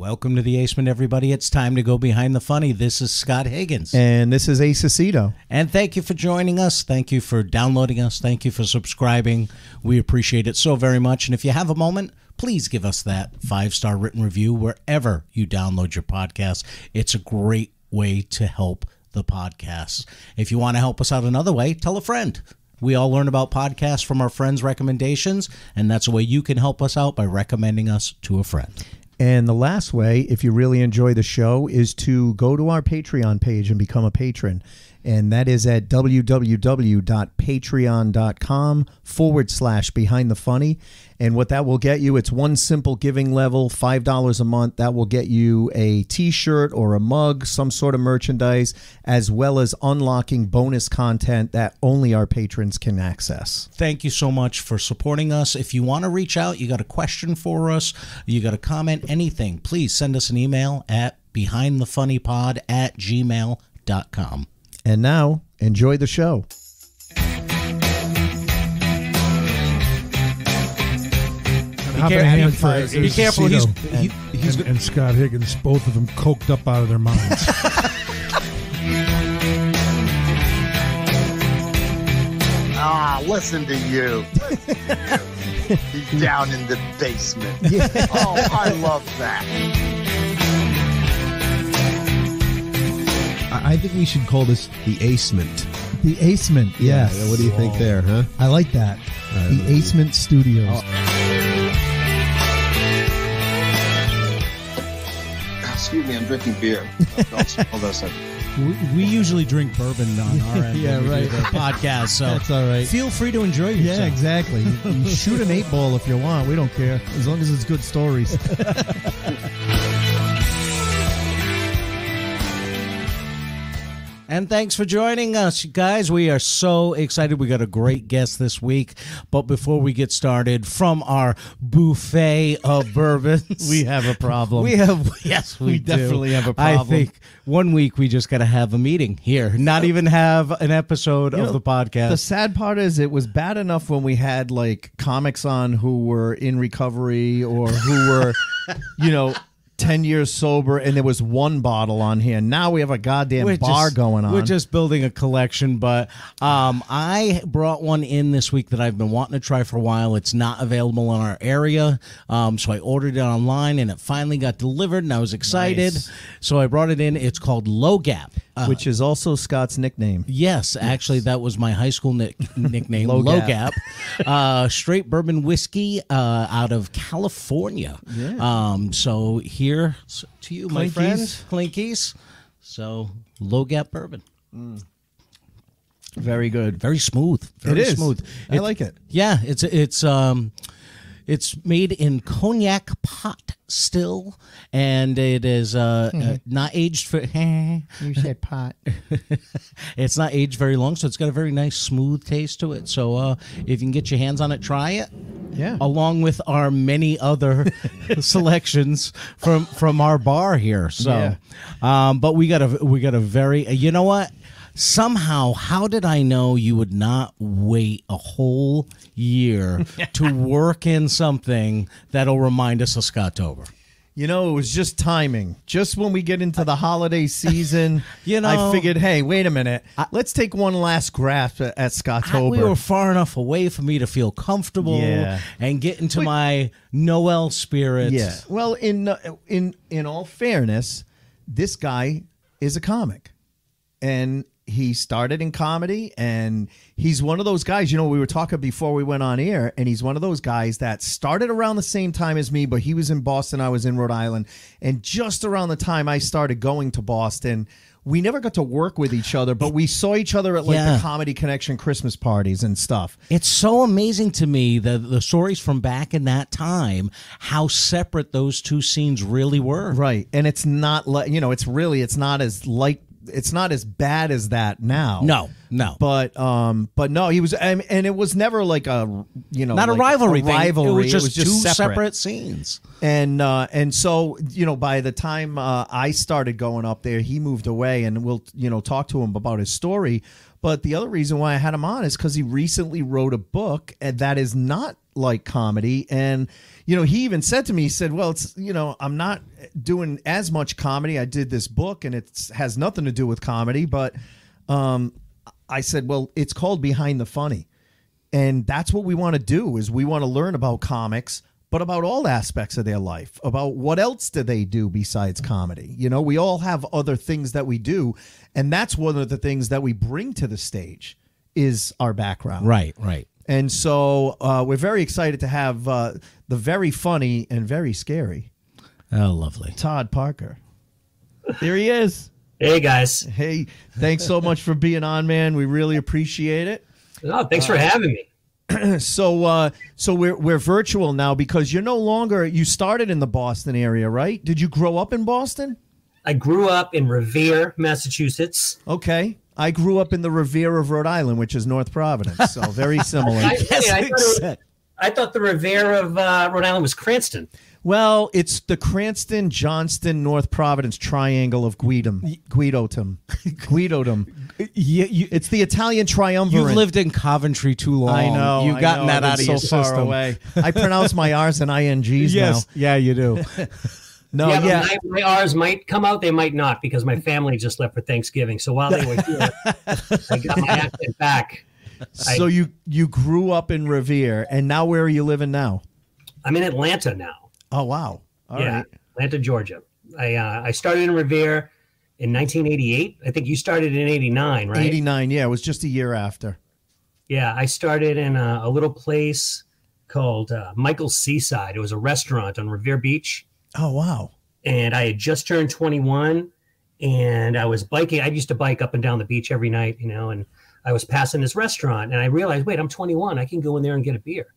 Welcome to the Acement, everybody. It's time to go behind the funny. This is Scott Higgins. And this is Ace Aceto. And thank you for joining us. Thank you for downloading us. Thank you for subscribing. We appreciate it so very much. And if you have a moment, please give us that five star written review wherever you download your podcast. It's a great way to help the podcast. If you want to help us out another way, tell a friend. We all learn about podcasts from our friends' recommendations, and that's a way you can help us out by recommending us to a friend. And the last way, if you really enjoy the show, is to go to our Patreon page and become a patron. And that is at www.patreon.com forward slash behind the funny. And what that will get you, it's one simple giving level, $5 a month. That will get you a t shirt or a mug, some sort of merchandise, as well as unlocking bonus content that only our patrons can access. Thank you so much for supporting us. If you want to reach out, you got a question for us, you got a comment, anything, please send us an email at behindthefunnypod at gmail.com. And now, enjoy the show. Hop care- in hand be- for be Ace careful, he's- Aceto he- and, he's- and, and Scott Higgins, both of them coked up out of their minds. Ah, listen to you. He's down in the basement. Oh, I love that. I I think we should call this the acement. The Acement, yes. What do you think oh. there, huh? I like that. The Acement Studios. Oh. Ah, excuse me, I'm drinking beer. Hold on a second. We, we usually drink bourbon on our end. Yeah, when we do right. the podcast, so That's all right. feel free to enjoy yourself. Yeah, exactly. You, you shoot an eight ball if you want. We don't care as long as it's good stories. And thanks for joining us, guys. We are so excited. We got a great guest this week. But before we get started, from our buffet of bourbons, We have a problem. we have yes, we, We definitely have a problem. I think one week we just got to have a meeting here, not even have an episode of know, the podcast. The sad part is it was bad enough when we had like comics on who were in recovery or who were, you know, 10 years sober and there was one bottle on here. Now we have a goddamn We're bar just- going on. We're just building a collection, but um, I brought one in this week that I've been wanting to try for a while. It's not available in our area, um, so I ordered it online, and it finally got delivered, and I was excited. Nice. So I brought it in. It's called Low Gap. Uh, which is also Scott's nickname. Yes, actually, that was my high school nick- nickname, Low, Low Gap. Gap. uh, straight bourbon whiskey uh, out of California. Yeah. Um, so here to you, my Clinkies. friends, Clinkies. So Low Gap bourbon. Very good. Very smooth. Very It is. smooth. I like it. Yeah, it's it's um it's made in cognac pot still and it is uh, uh not aged for you said pot. it's not aged very long so it's got a very nice smooth taste to it. So uh if you can get your hands on it try it. Yeah. along with our many other selections from from our bar here so. Um but we got a we got a very you know what? Somehow how did i know you would not wait a whole year to work in something that'll remind us of scottober You know, it was just timing. Just when we get into the holiday season, You know- I figured, hey, wait a minute. Let's take one last grasp at, at I- Scottober. we were far enough away for me to feel comfortable Yeah. and get into my Noel spirit. Yeah. Well, in uh, in in all fairness, this guy is a comic, and he started in comedy, and he's one of those guys. You know, we were talking before we went on air, and he's one of those guys that started around the same time as me, but he was in Boston, I was in Rhode Island, and just around the time I started going to Boston. We never got to work with each other, but we saw each other at like Yeah. the Comedy Connection Christmas parties and stuff. It's so amazing to me the the stories from back in that time, how separate those two scenes really were. Right. And it's not like, you know, it's really, it's not as like, it's not as bad as that now. No, no. But um, but no, he was, and, and it was never like a, you know, Not a like rivalry thing. rivalry. It was just, two separate. separate. scenes. And uh, and so you know, by the time uh, I started going up there, he moved away, and we'll you know talk to him about his story. But the other reason why I had him on is because he recently wrote a book and that is not like comedy. And, you know, he even said to me, he said, Well, it's, you know, I'm not doing as much comedy. I did this book and it has nothing to do with comedy. But um, I said, Well, it's called Behind the Funny. And that's what we want to do is we want to learn about comics but about all aspects of their life about what else do they do besides comedy you know we all have other things that we do and that's one of the things that we bring to the stage is our background Right, right. and so uh, we're very excited to have uh, the very funny and very scary Oh, lovely. todd parker there he is Hey guys. hey thanks so much for being on man we really appreciate it Oh, thanks for having me. so uh so we're we're virtual now because you're no longer you started in the Boston area, right? Did you grow up in Boston? I grew up in Revere, Massachusetts. Okay. I grew up in the Revere of Rhode Island, which is North Providence. So very similar. I, I, thought, was- I thought the Revere of uh, Rhode Island was Cranston. Well, it's the Cranston, Johnston, North Providence triangle of Guidom. Guidotum. Guidodom. You, you, It's the Italian triumvirate. you've lived in Coventry too long. I know. You've gotten know, that out of been your so far system. away. I pronounce my R's and INGs Yes, yeah, you do. No, yeah, yeah. My, my R's might come out, they might not, because my family just left for Thanksgiving. So while they were here, I got my accent back. so you you grew up in Revere, and now where are you living now? I'm in Atlanta now. Oh wow! All right. yeah, Atlanta, Georgia. I uh, I started in Revere in 1988. I think you started in 89, right? 89, yeah, it was just a year after. Yeah, I started in a, a little place called uh, Michael's Seaside. It was a restaurant on Revere Beach. Oh wow. and I had just turned 21 and I was biking. I used to bike up and down the beach every night, you know, and I was passing this restaurant and I realized, wait, I'm 21. I can go in there and get a beer.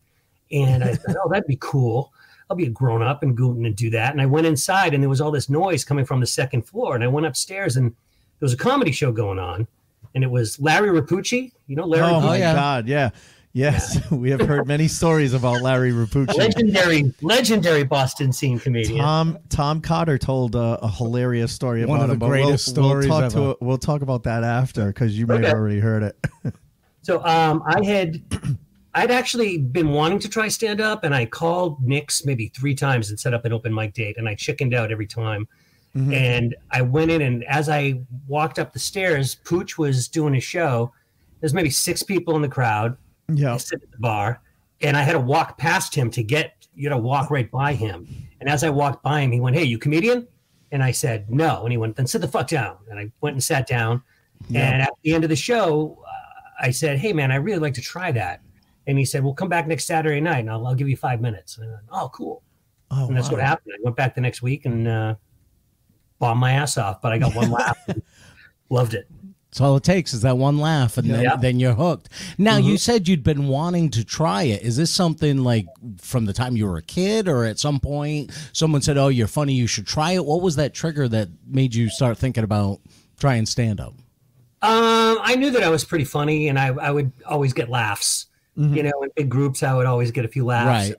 And I thought, oh, that'd be cool. I'll be a grown up and go and do that. And I went inside and there was all this noise coming from the second floor. And I went upstairs and there was a comedy show going on. And it was Larry Rapucci. You know, Larry Oh Rapucci? my yeah. God, yeah. Yes, we have heard many stories about Larry Rapucci. legendary, legendary Boston scene comedian. Tom Tom Cotter told uh, a hilarious story One about of the him, but greatest we'll, stories We'll talk, ever. to, we'll talk about that after because you may have already heard it. So um, I had I'd actually been wanting to try stand up, and I called Nick's maybe three times and set up an open mic date, and I chickened out every time. And I went in, and as I walked up the stairs, Pooch was doing a show. There's maybe six people in the crowd. yeah. Sit at the bar, and I had to walk past him to get you know walk right by him. And as I walked by him, he went, "Hey, you comedian?" And I said, "No." And he went, "Then sit the fuck down." And I went and sat down. And at the end of the show, uh, I said, "Hey, man, I really like to try that." And he said, "Well, come back next Saturday night, and I'll, I'll give you five minutes." And I went, "Oh, cool." Oh, And that's wow. what happened. I went back the next week and uh, bombed my ass off, but I got one laugh. Loved it. That's all it takes is that one laugh, and then, Yeah. then you're hooked. Now, you said you'd been wanting to try it. Is this something like from the time you were a kid, or at some point someone said, "Oh, you're funny, you should try it"? What was that trigger that made you start thinking about trying stand up? Um, I knew that I was pretty funny, and I, I would always get laughs. You know, in big groups, I would always get a few laughs. Right.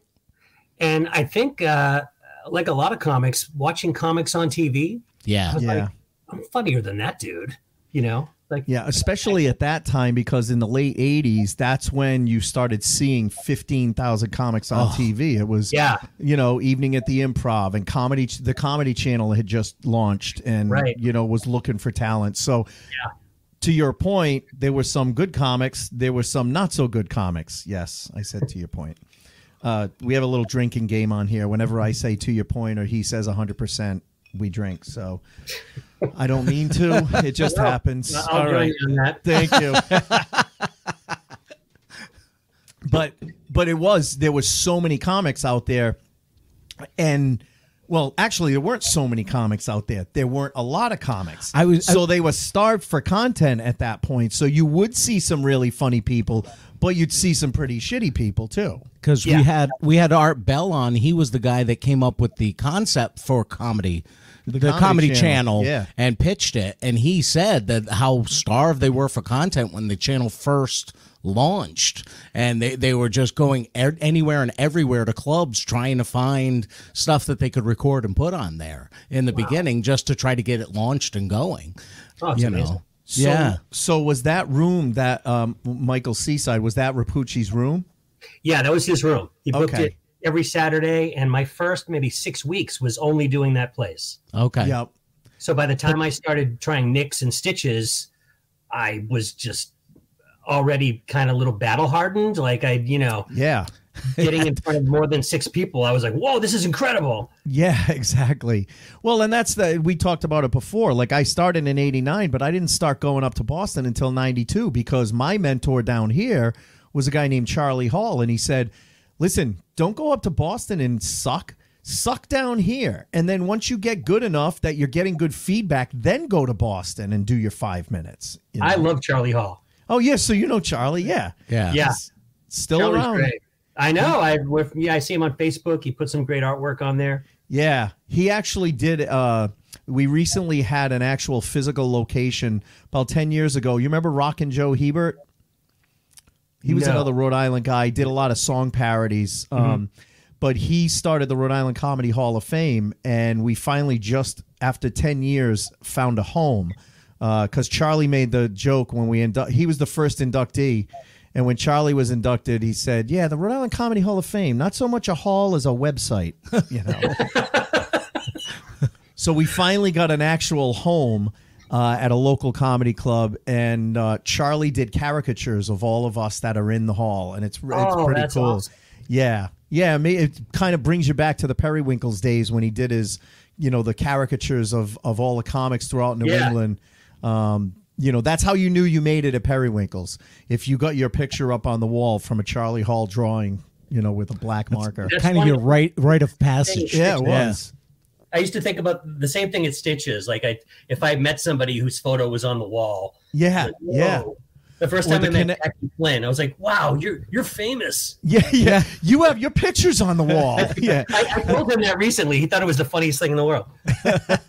And I think, uh, like a lot of comics, watching comics on TV, Yeah. Yeah. I'm funnier than that dude. You know, like Yeah, especially at that time because in the late '80s, that's when you started seeing 15,000 comics on TV. It was, Yeah. you know, Evening at the Improv and comedy. The Comedy Channel had just launched and Right. you know was looking for talent. So, to your point, there were some good comics. There were some not so good comics. Yes, I said to your point. Uh, we have a little drinking game on here. Whenever I say to your point or he says 100%, we drink. So I don't mean to. It just happens. I'll All join right. you on that. Thank you. but but it was there was so many comics out there, and well, actually, there weren't so many comics out there. There weren't a lot of comics. I was- so they were starved for content at that point. So you would see some really funny people, but you'd see some pretty shitty people too. because Yeah. we had we had Art Bell on. He was the guy that came up with the concept for comedy, the, Comedy comedy, Channel, channel, yeah. and pitched it. And he said that how starved they were for content when the channel first launched, and they they were just going er- anywhere and everywhere to clubs trying to find stuff that they could record and put on there in the beginning, just to try to get it launched and going. Oh, you amazing. know. So, Yeah. So was that room that um, Michael Seaside was that Rapucci's room? Yeah, that was his room. He booked Okay. it every Saturday, and my first maybe six weeks was only doing that place. Okay. Yep. So by the time I started trying Nick's and stitches, I was just already kind of a little battle hardened. Like I, you know, Yeah. getting in front of more than six people, I was like, "Whoa, this is incredible!" Yeah, exactly. Well, and that's the we talked about it before. Like I started in 89, but I didn't start going up to Boston until 92 because my mentor down here was a guy named Charlie Hall and he said, "Listen, don't go up to Boston and suck. Suck down here. And then once you get good enough that you're getting good feedback, then go to Boston and do your 5 minutes." you I love Charlie Hall. Oh, yeah, so you know Charlie, yeah. Yeah. Yeah, Still Charlie's around. great. I know. I with- yeah, I see him on Facebook. He put some great artwork on there. Yeah, he actually did. Uh, we recently had an actual physical location about ten years ago. You remember Rockin' Joe Hebert? He was No. another Rhode Island guy. Did a lot of song parodies. Um, but he started the Rhode Island Comedy Hall of Fame, and we finally just after ten years found a home because Charlie made the joke when we indu- he was the first inductee. And when Charlie was inducted, he said, "Yeah, the Rhode Island Comedy Hall of Fame, not so much a hall as a website." You know. So we finally got an actual home uh, at a local comedy club, and uh, Charlie did caricatures of all of us that are in the hall, and it's it's Oh, pretty cool. awesome. Yeah, yeah. It kind of brings you back to the Periwinkles days when he did his, you know, the caricatures of of all the comics throughout New Yeah. England. Um, you know, that's how you knew you made it at Periwinkles if you got your picture up on the wall from a Charlie Hall drawing, you know, with a black marker. That's Kind of your wonderful. right rite of passage. Yeah, it was. I used to think about the same thing at Stitches. Like I, if I met somebody whose photo was on the wall, Yeah, like, yeah. Whoa. The first time the I met conne- Jackie Flynn, I was like, "Wow, you're you're famous." Yeah, yeah. You have your pictures on the wall. Yeah. I, I told him that recently. He thought it was the funniest thing in the world.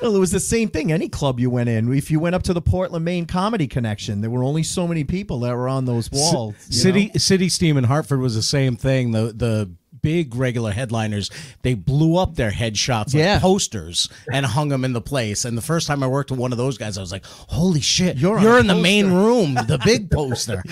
Well, it was the same thing. Any club you went in, if you went up to the Portland, Maine Comedy Connection, there were only so many people that were on those walls. you City know? City Steam in Hartford was the same thing. The the big regular headliners they blew up their headshots like Yeah. posters and hung them in the place. And the first time I worked with one of those guys, I was like, "Holy shit! You're You're, on in the main room, the big poster."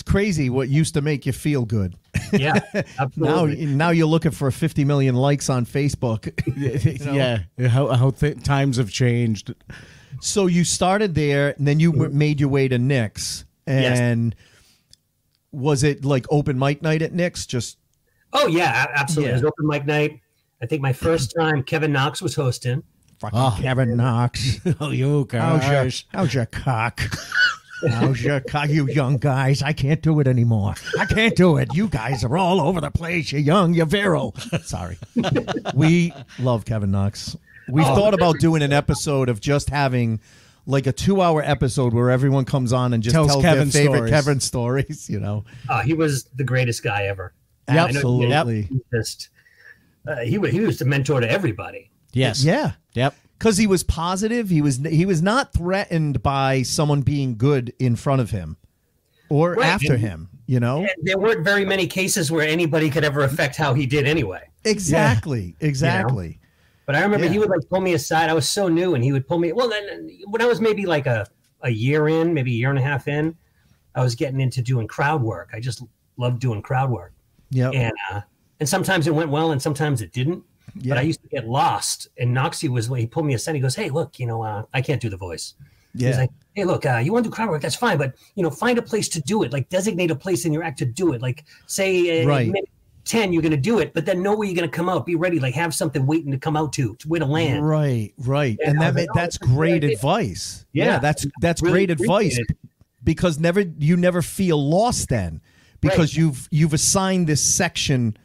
It's crazy what used to make you feel good. Yeah, Now, absolutely. now you're looking for 50 million likes on Facebook. Yeah, how how th- times have changed. so you started there, and then you mm. made your way to Nick's. And was it like open mic night at Nick's? Just oh yeah, absolutely. Yeah. It was open mic night. I think my first time Kevin Knox was hosting. fucking Oh. Kevin Knox. Oh, you How's your, guys. how's your cock? How's your cock, you young guys? I can't do it anymore. I can't do it. You guys are all over the place. You're young. You're virile. Sorry. we love Kevin Knox. We've oh. thought about doing an episode of just having like a two-hour episode where everyone comes on and just Tells tells, Kevin their favorite stories. Kevin stories. You know, Uh, he was the greatest guy ever. Yep. I know he- Absolutely. he Just uh, he was he was the mentor to everybody. Yes. yeah. Yep. Because he was positive. He was he was not threatened by someone being good in front of him or Right. after him. You know. There weren't very many cases where anybody could ever affect how he did anyway. Exactly. Exactly. But I remember Yeah. he would like pull me aside. I was so new, and he would pull me. Well, then when I was maybe like a a year in, maybe a year and a half in, I was getting into doing crowd work. I just loved doing crowd work, Yeah. and uh, and sometimes it went well, and sometimes it didn't. Yeah. But I used to get lost, and Noxie was when he pulled me aside. He goes, "Hey, look, you know, uh, I can't do the voice." Yeah. He's like, "Hey, look, uh, you want to do crowd work? That's fine, but you know, find a place to do it. Like, designate a place in your act to do it. Like, say, uh, Right. Minute ten, you're going to do it, but then know where you're going to come out. Be ready. Like, have something waiting to come out to, to where to land. Right, right. And and that like, oh, that's that's great advice. Yeah. Yeah, that's that's Really great advice appreciate because never you never feel lost then because you've you've assigned this section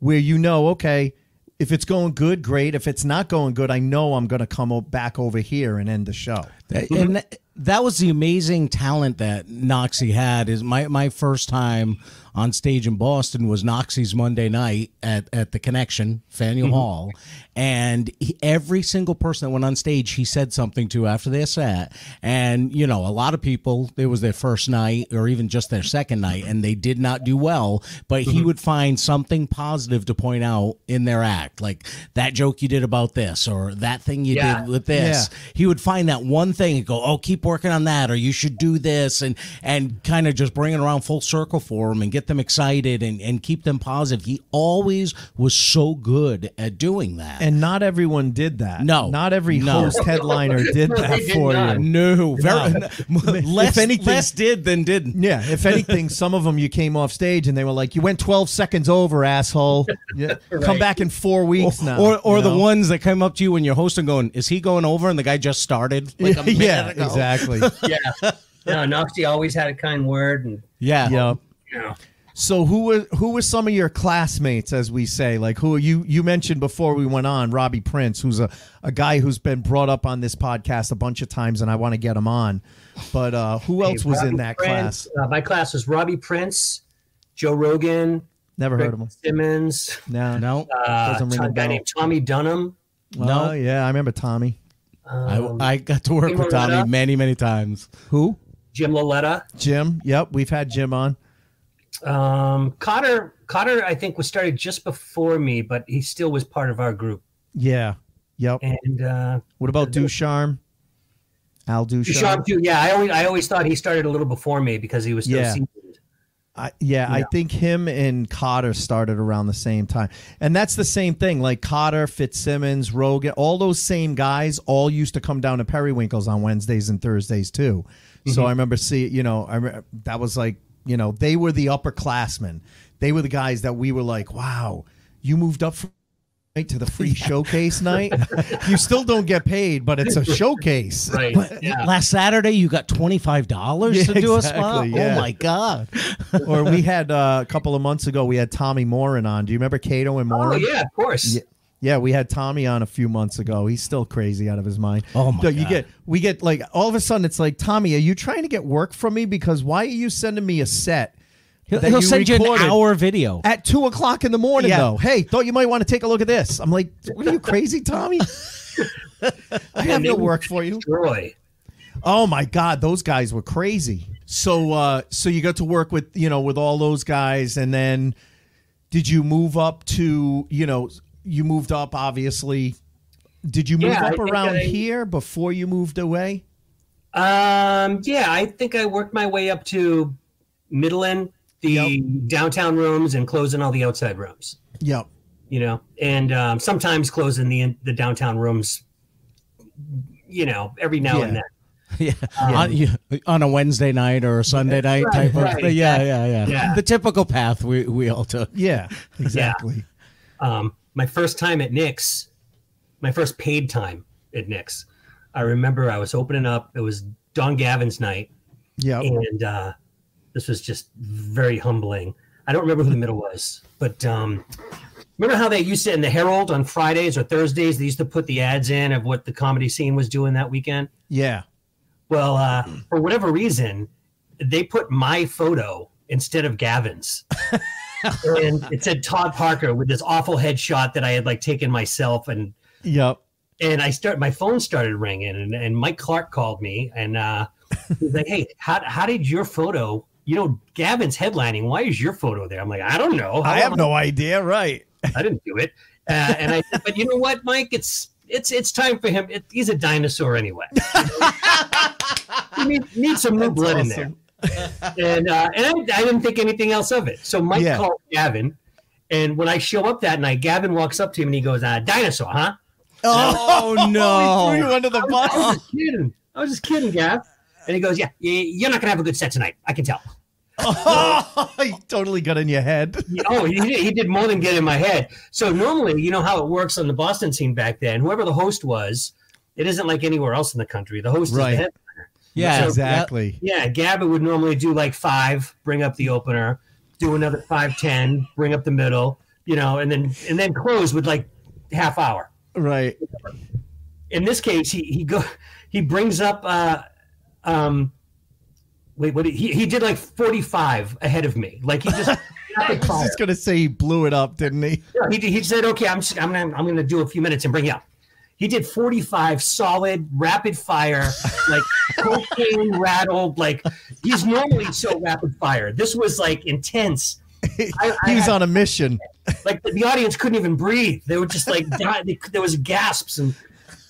where you know, okay, if it's going good, great. If it's not going good, I know I'm going to come back over here and end the show. That- mm-hmm. and th- that was the amazing talent that Noxie had. Is my my first time on stage in Boston was Noxie's Monday night at, at the Connection, Faneuil mm-hmm. Hall. And he, every single person that went on stage, he said something to after their set. And, you know, a lot of people, it was their first night or even just their second night, and they did not do well. But he mm-hmm. would find something positive to point out in their act, like that joke you did about this or that thing you Yeah. did with this. He would find that one thing and go, "Oh, keep working on that," or "You should do this," and and kind of just bring it around full circle for them and get them excited and and keep them positive. He always was so good at doing that. And not everyone did that. No. not every No. host headliner did No, that did for not. you. no, very If less, anything- less did than didn't. Yeah, if anything, some of them you came off stage and they were like, "You went 12 seconds over, asshole. Yeah, Come back in four weeks now." Or, or the know? ones that come up to you when you're hosting, going, "Is he going over?" And the guy just started. Like a minute yeah, ago. exactly. yeah. No, Noxie always had a kind word, and Yeah, yeah. you know, So who were who were some of your classmates, as we say? Like who you you mentioned before we went on, Robbie Prince, who's a, a guy who's been brought up on this podcast a bunch of times, and I want to get him on. But uh, who else Hey, was in that Prince, class? Uh, my class was Robbie Prince, Joe Rogan, Never Greg heard of him. Simmons, No, no, uh, Doesn't a a guy named Tommy Dunham. Oh yeah, I remember Tommy. Um, I, I got to work Jim with Tommy Loretta. many, many times. Who? Jim Lauletta. Jim. Yep, we've had Jim on. Um, Cotter, Cotter, I think was started just before me, but he still was part of our group. Yeah. Yep. And uh, What about Ducharme? Al Ducharme. Duchamp too. Yeah, I always, I always thought he started a little before me because he was so Yeah. seasoned. I, yeah, I think him and Cotter started around the same time. And that's the same thing. Like Cotter, Fitzsimmons, Rogan, all those same guys all used to come down to Periwinkles on Wednesdays and Thursdays too. So I remember see, you know, I re- that was like, you know, they were the upperclassmen. They were the guys that we were like, wow, you moved up from night to the free showcase night. you still don't get paid, but it's a showcase. Right. Yeah. Last Saturday, you got twenty five dollars Yeah, to do a spot. yeah. Oh my god! or we had uh, a couple of months ago, we had Tommy Morin on. Do you remember Cato and Moran? Oh yeah, of course. Yeah. Yeah, we had Tommy on a few months ago. He's still crazy out of his mind. Oh, my So you God. get we get like all of a sudden it's like Tommy, are you trying to get work from me? Because why are you sending me a set? He'll, he'll you send you an hour video. at two o'clock in the morning Yeah. though. Hey, thought you might want to take a look at this. I'm like, what are you crazy, Tommy? I have no work for you. Troy. Oh my God, those guys were crazy. So uh so you got to work with you know with all those guys and then did you move up to you know you moved up obviously did you move Yeah, up think around I- here before you moved away Um, yeah, I think I worked my way up to middling, the downtown rooms, and closing all the outside rooms. yep You know, and um, sometimes closing the the downtown rooms. You know, every now and then. yeah. on, you- on a Wednesday night or a Sunday night Right, type of right, thing. Yeah, yeah, yeah, Yeah. The typical path we, we all took. yeah exactly Um, my first time at Nick's, my first paid time at Nick's, I remember I was opening up. It was Don Gavin's night, yep and uh, this was just very humbling. I don't remember who the middle was, but um, remember how they used to in the Herald on Fridays or Thursdays they used to put the ads in of what the comedy scene was doing that weekend. yeah Well, uh, for whatever reason, they put my photo instead of Gavin's. and it said Todd Parker with this awful headshot that I had like taken myself and yep and I start my phone started ringing and, and Mike Clark called me and uh he's like, Hey, how how did your photo you know, Gavin's headlining. Why is your photo there? I'm like, I don't know. i have no idea right I didn't do it. Uh, and I said, but you know what, Mike? It's it's it's time for him. It, he's a dinosaur anyway. he needs, needs some new blood in there. And uh, and I, I didn't think anything else of it. So Mike Yeah. called Gavin, and when I show up that night, Gavin walks up to him and he goes, uh, "Dinosaur, huh?" Oh, threw no! you under the bus. I was bus just kidding. I was just kidding, Gav. And he goes, "Yeah, you're not gonna have a good set tonight. I can tell." oh, he totally got in your head oh, he did, he did more than get in my head. So normally, you know how it works on the Boston scene back then. Whoever the host was, it isn't like anywhere else in the country. The host Right. is the headliner. Yeah, So- exactly Yeah, Gavin would normally do like five, bring up the opener, do another five ten, bring up the middle, you know, and then and then close with like half hour. right In this case, he he go he brings up uh, um, wait, what? Did, he he did like 45 ahead of me. Like he just. I was just gonna say he blew it up, didn't he? Yeah, he, he said, "Okay, I'm I'm gonna, I'm gonna do a few minutes and bring you up." He did 45 solid, rapid fire, like cocaine rattled. Like he's normally so rapid fire. This was like intense. I, I he was on a mission. like the, the audience couldn't even breathe. They were just like die- they, there was gasps and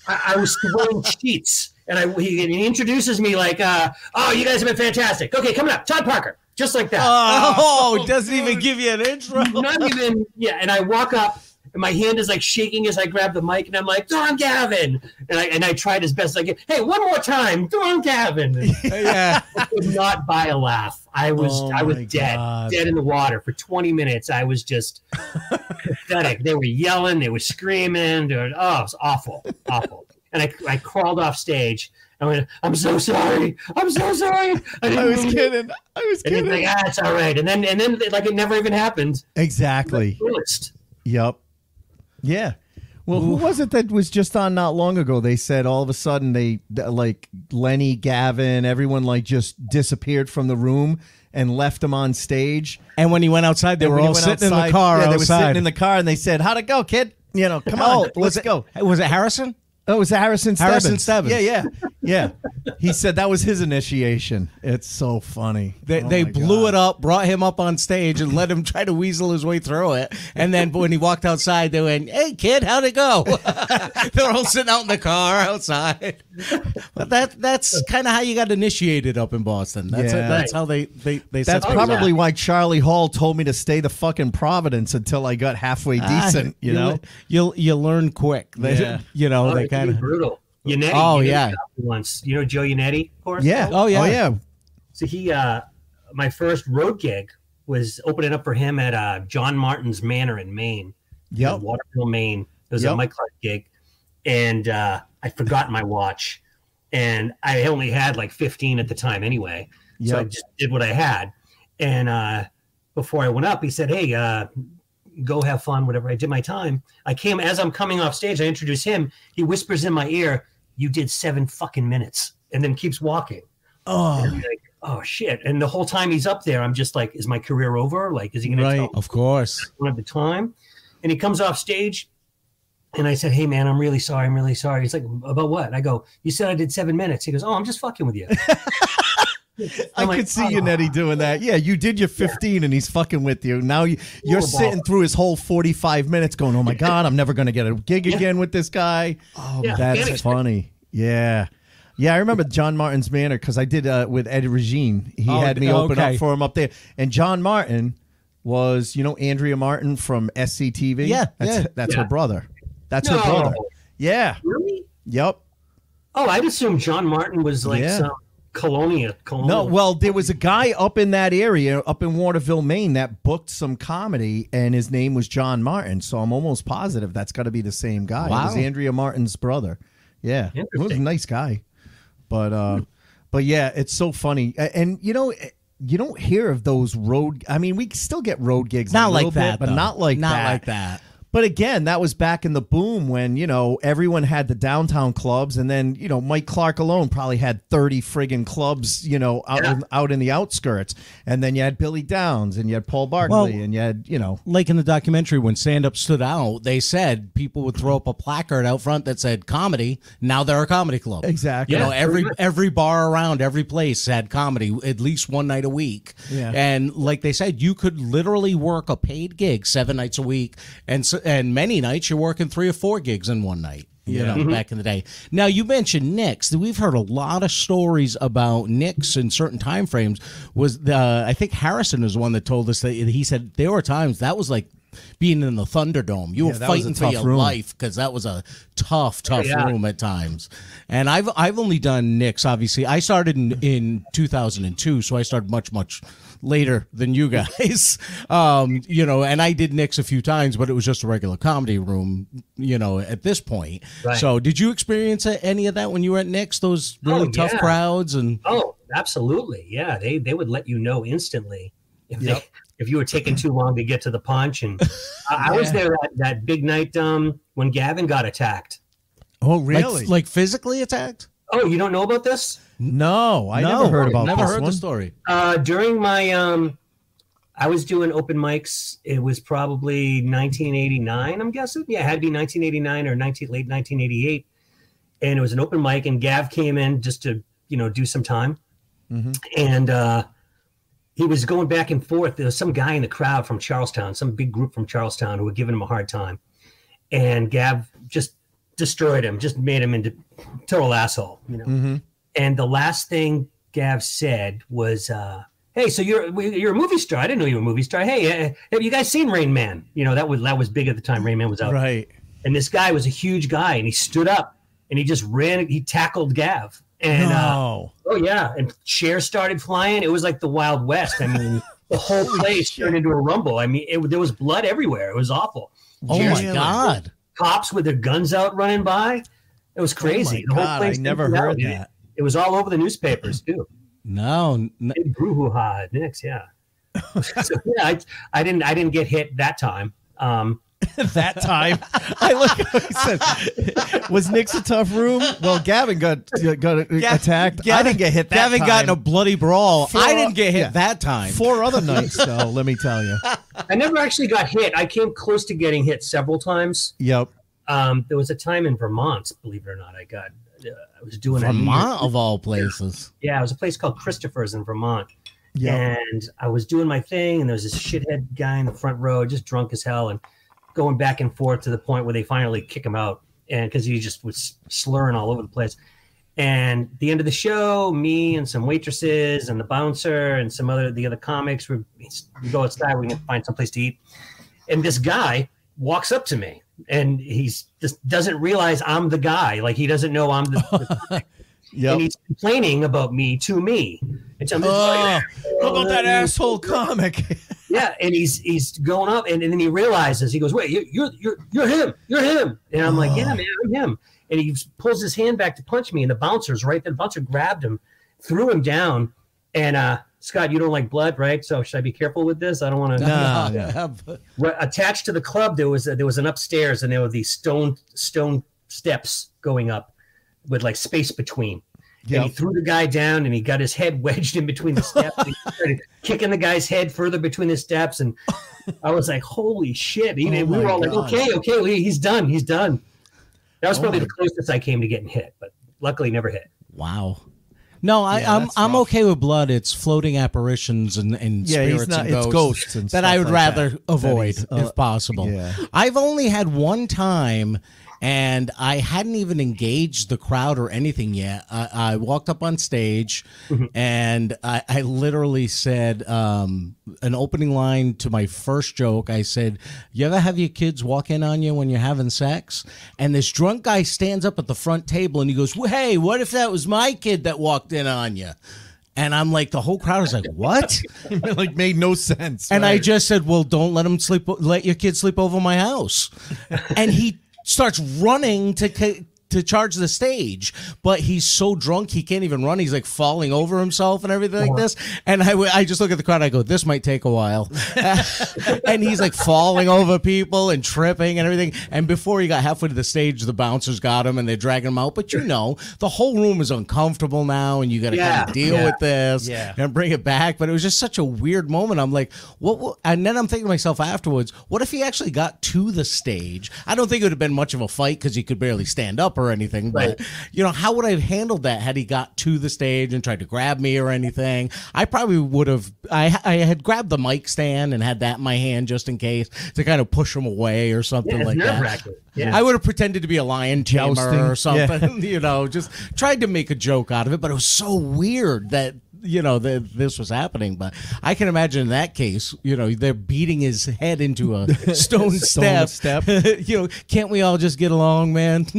I, I was throwing sheets. And I he, he introduces me like, uh, "Oh, you guys have been fantastic. Okay, coming up, Todd Parker." Just like that. Oh, doesn't even give you an intro. Not even yeah. And I walk up, and my hand is like shaking as I grab the mic, and I'm like, "Don Gavin," and I and I tried as best I could. Hey, one more time, Don Gavin. And yeah. I could not buy a laugh. I was Oh I was dead, God. dead in the water for 20 minutes. I was just pathetic. They were yelling, they were screaming. They were, oh, it was awful, awful. And I, I crawled off stage. I went, I'm so sorry. I'm so sorry. I, I was kidding. I was kidding. like, ah, it's all right. And then and then like it never even happened. Exactly. Yep. Yeah. Well, who was it that was just on not long ago? They said all of a sudden they like Lenny, Gavin, everyone like just disappeared from the room and left them on stage. And when he went outside, they And were all sitting in the car Yeah, they were sitting in the car and they said, "How'd it go, kid? You know, come oh, on, let's it, go." Was it Harrison? Oh, it was Harrison Stebbins. Harrison Stebbins. Yeah, yeah, yeah. he said that was his initiation. It's so funny. They, Oh they blew God. it up, brought him up on stage, and let him try to weasel his way through it. And then when he walked outside, they went, "Hey, kid, how'd it go?" They're all sitting out in the car outside. But that that's kind of how you got initiated up in Boston. That's Yeah. that's how they they they. That's set probably up. why Charlie Hall told me to stay the fucking Providence until I got halfway Ah, decent. You know, you'll you learn quick. They, Yeah. You know, they it can kind be of. brutal. Yannetti, Oh, Yannetti yeah. Once you know Joe Yannetti, of course. yeah. Oh, yeah. Oh yeah. So he, uh, my first road gig was opening up for him at uh, John Martin's Manor in Maine. Yep. in Waterville, Maine. It was Yep. a Mike Clark gig, and uh, I forgot my watch, and I only had like 15 at the time anyway. So I just did what I had, and uh, before I went up, he said, "Hey, uh, go have fun, whatever." I did my time. I came as I'm coming off stage. I introduce him. He whispers in my ear, "You did seven fucking minutes," and then keeps walking. Oh, like, oh shit! And the whole time he's up there, I'm just like, is my career over? Like, is he going Right. to Of course. one at the time? And he comes off stage, and I said, "Hey man, I'm really sorry. I'm really sorry." He's like, "About what?" I go, "You said I did seven minutes." He goes, "Oh, I'm just fucking with you." I I'm like, could see "Oh." you, Nettie, doing that. Yeah, you did your 15 and he's fucking with you. Now you, you're Little sitting baller. through his whole 45 minutes going, oh my God, I'm never going to get a gig Yeah. again with this guy. Oh, Yeah, that's panic. funny. Yeah. Yeah, I remember John Martin's Manor because I did uh, with Eddie Regine. He Oh, had me open okay. up for him up there. And John Martin was, you know, Andrea Martin from SCTV? Yeah, That's, yeah. that's Yeah. her brother. That's No. her brother. Yeah. Really? Yep. Oh, I'd assume John Martin was like Yeah. some colonial. colonial. No, well, there was a guy up in that area, up in Waterville, Maine, that booked some comedy, and his name was John Martin. So I'm almost positive that's got to be the same guy. It was Andrea Martin's brother. Yeah, he was a nice guy, but uh, but yeah, it's so funny, and you know. You don't hear of those road. I mean, we still get road gigs, Not little like that, bit, but though. not like not that. like that. But again, that was back in the boom when, you know, everyone had the downtown clubs and then, you know, Mike Clark alone probably had 30 friggin' clubs, you know, out, Yeah. in, out in the outskirts. And then you had Billy Downs and you had Paul Barkley Well- and you had, you know, like in the documentary when stand up stood out they said people would throw up a placard out front that said comedy now they're a comedy club Exactly. you know every much. every bar around every place had comedy at least one night a week Yeah. and like they said you could literally work a paid gig seven nights a week and so, and many nights you're working three or four gigs in one night you know, mm-hmm. back in the day. Now you mentioned Nick's. We've heard a lot of stories about Nick's in certain time frames. Was the uh, I think Harrison is the one that told us that he said there were times that was like being in the Thunderdome. You Yeah, were that was a fighting for your room. life because that was a tough, tough yeah. room at times. And I've I've only done Nick's. Obviously, I started in in 2002, so I started much much later than you guys. Um, you know, and I did Nick's a few times, but it was just a regular comedy room. You know, at this point. Right. So, did you experience any of that when you were at Nick's? Those really Oh, tough yeah. crowds and Oh, absolutely. Yeah, they they would let you know instantly if Yep. they, if you were taking too long to get to the punch. And I, I was there that, that big night um, when Gavin got attacked. Oh, like, like physically attacked. Oh, you don't know about this? No, I no, never heard about Never this heard one. the story. Uh, during my um, I was doing open mics. It was probably 1989. I'm guessing. Yeah, it had to be 1989 or 19 late 1988. And it was an open mic, and Gav came in just to you know do some time, and uh, he was going back and forth. There was some guy in the crowd from Charlestown, some big group from Charlestown who were giving him a hard time, and Gav just destroyed him, just made him into total asshole. You know. And the last thing Gav said was, uh, "Hey, so you're you're a movie star? I didn't know you were a movie star. Hey, uh, have you guys seen Rain Man? You know that was that was big at the time. Rain Man was out, Right. and this guy was a huge guy, and he stood up and he just ran. He tackled Gav, and uh, oh yeah, and chairs started flying. It was like the Wild West. I mean, the whole place turned into a rumble. I mean, it, there was blood everywhere. It was awful. Oh Chairs- my god! Cops with their guns out running by. It was crazy. Oh the whole God, I never out. heard It- that. It was all over the newspapers too. No, n- Big brouhaha at Nick's, yeah. so yeah, I, I didn't I didn't get hit that time. Um, that time. I look. I said, was Nick's a tough room? Well, Gavin got got attacked. I didn't get hit. That Gavin time. got in a bloody brawl. Four- I didn't get hit yeah. that time. four other nights though. let me tell you. I never actually got hit. I came close to getting hit several times. Yep. Um, there was a time in Vermont, believe it or not, I got uh, I was doing a Vermont of all places. Yeah, it was a place called Christopher's in Vermont. Yep. And I was doing my thing, and there was this shithead guy in the front row, just drunk as hell, and going back and forth to the point where they finally kick him out, and because he just was slurring all over the place. And the end of the show, me and some waitresses and the bouncer and some other the other comics we, we go outside, we can find someplace to eat. And this guy walks up to me, and he's just doesn't realize I'm the guy. Like he doesn't know I'm the, the Yep. and he's complaining about me to me. And so Oh, how about that oh, asshole comic? Yeah, and he's he's going up, and, and then he realizes he goes, "Wait, you- you're you're you're him, you're him," and I'm like, "Yeah, man, I'm him." And he pulls his hand back to punch me, and the bouncer's right there. The bouncer grabbed him, threw him down, and uh, Scott, you don't like blood, right? So should I be careful with this? I don't want to. Nah, Yeah. Right, attached to the club there was a, there was an upstairs and there were these stone stone steps going up with like space between and he threw the guy down and he got his head wedged in between the steps and he started kicking the guy's head further between the steps and i was like holy shit He- Oh we were my all like okay okay well, he's done he's done that was Oh probably my- the closest i came to getting hit but luckily never hit Wow. No, I, Yeah, I'm I'm rough. okay with blood. It's floating apparitions and, and Yeah, he's spirits not- and it's ghosts, ghosts and that stuff I would like rather that. That avoid he's, uh, if possible. yeah. I've only had one time, and I hadn't even engaged the crowd or anything yet. I, I walked up on stage, and I, I literally said um, an opening line to my first joke. I said, "You ever have your kids walk in on you when you're having sex?" And this drunk guy stands up at the front table and he goes, "Well, "Hey, what if that was my kid that walked in on you?" And I'm like, the whole crowd is like, "What?" like made no sense. And I just said, "Well, don't let them sleep. Let your kid sleep over my house." and he starts running to to charge the stage, but he's so drunk he can't even run. He's like falling over himself and everything like this. And I, I just look at the crowd. I go, "This might take a while." and he's like falling over people and tripping and everything. And before he got halfway to the stage, the bouncers got him and they're dragging him out. But you know, the whole room is uncomfortable now, and you got to Yeah, kind of deal yeah. with this Yeah. and bring it back. But it was just such a weird moment. I'm like, what? will- And then I'm thinking to myself afterwards, what if he actually got to the stage? I don't think it would have been much of a fight because he could barely stand up or anything. But you know, how would I have handled that had he got to the stage and tried to grab me or anything? I probably would have. I I had grabbed the mic stand and had that in my hand just in case to kind of push him away or something yeah, like that. yeah I would have pretended to be a lion tamer Jousting. or something, you know, just tried to make a joke out of it, but it was so weird that you know that this was happening. But I can imagine in that case, you know, they're beating his head into a stone, Stone step. step. you know, can't we all just get along, man?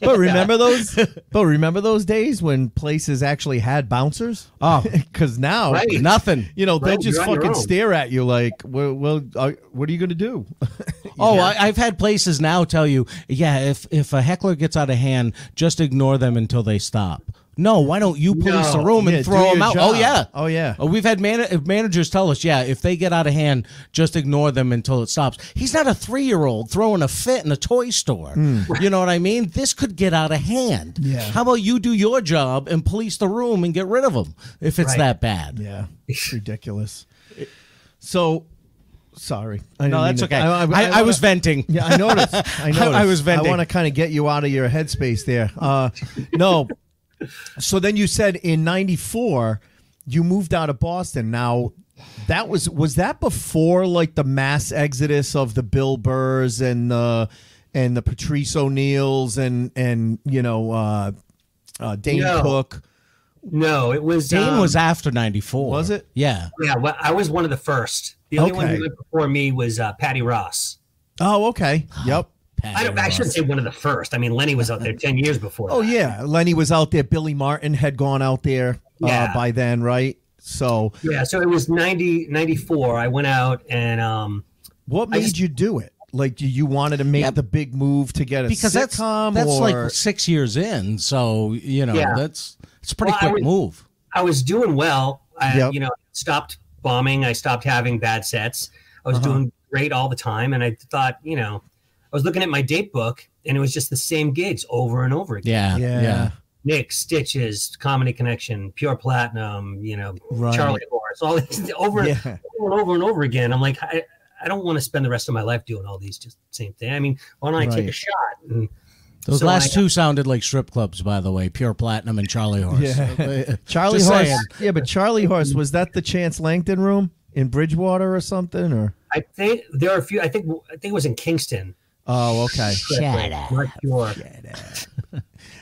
But remember those? But remember those days when places actually had bouncers? Oh. because now Right. Nothing. you know they'll just you're on your fucking stare at you like, well, well uh, what are you gonna do? Oh, I, I've had places now tell you, yeah, if if a heckler gets out of hand, just ignore them until they stop. No, why don't you police the room and Yeah, throw them out? Oh yeah, Oh, yeah. Oh, we've had man- managers tell us, yeah, if they get out of hand, just ignore them until it stops. He's not a three year old throwing a fit in a toy store. You know what I mean? This could get out of hand. Yeah. How about you do your job and police the room and get rid of them if it's Right. that bad? Yeah, it's ridiculous. So, sorry. I No, that's okay. to- I, I, wanna- was venting. Yeah, I noticed. I noticed. I was venting. I want to kind of get you out of your headspace there. Uh, no. So then you said in '94 you moved out of Boston. Now that was was that before like the mass exodus of the Bill Burrs and the and the Patrice O'Neills and and you know uh, uh, Dane No. Cook. No, it was Dane um, was after 94. Was it? Yeah. Yeah, well, I was one of the first. The only one who went before me was uh, Patty Ross. Oh, okay. Yep. I, don't, I shouldn't say one of the first. I mean, Lenny was out there ten years before. Oh that. yeah, Lenny was out there. Billy Martin had gone out there uh, by then, right? So, yeah. So it was 90, 94. I went out and um, what made just- you do it? Like, you- you wanted to make Yeah. the big move to get a because that's sitcom, that's or like six years in. So you know Yeah. that's it's a pretty Well, I quick was- move. I was doing well. I, Yep. you know, stopped bombing. I stopped having bad sets. I was Uh-huh. doing great all the time, and I thought, you know, I was looking at my date book, and it was just the same gigs over and over again. Yeah, yeah, yeah, Nick, Stitches, Comedy Connection, Pure Platinum, you know, Right. Charlie Horse, all these over, Yeah. over and over and over again. I'm like, I, I don't want to spend the rest of my life doing all these just same thing. I mean, why don't I take a shot? And Those so last I- two sounded like strip clubs, by the way. Pure Platinum and Charlie Horse. Yeah. Charlie Just Horse. saying. Yeah, but Charlie Horse was that the Chance Langton room in Bridgewater or something? Or I think there are a few. I think I think it was in Kingston. Oh, okay. Shut up. Not sure.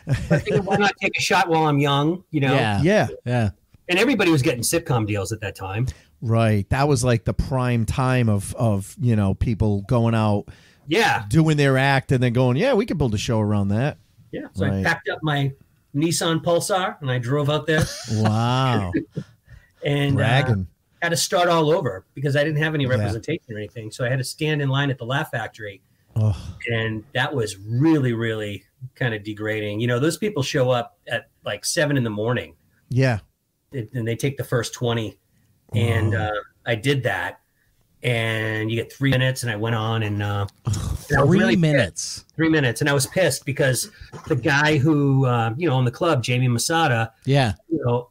I figured, why not take a shot while I'm young? You know. Yeah, Yeah, yeah. And everybody was getting sitcom deals at that time. right. That was like the prime time of of you know people going out Yeah. doing their act and then going, yeah, we could build a show around that. Yeah. So Right. I packed up my Nissan Pulsar and I drove out there Wow, and uh, had to start all over because I didn't have any representation or anything. So I had to stand in line at the Laugh Factory. And that was really, really kind of degrading. You know, those people show up at like seven in the morning Yeah. and they take the first 20 and uh, i did that and you get three minutes and i went on and uh, and Three really pissed. minutes. three minutes and i was pissed because the guy who uh, you know in the club jamie masada Yeah, you know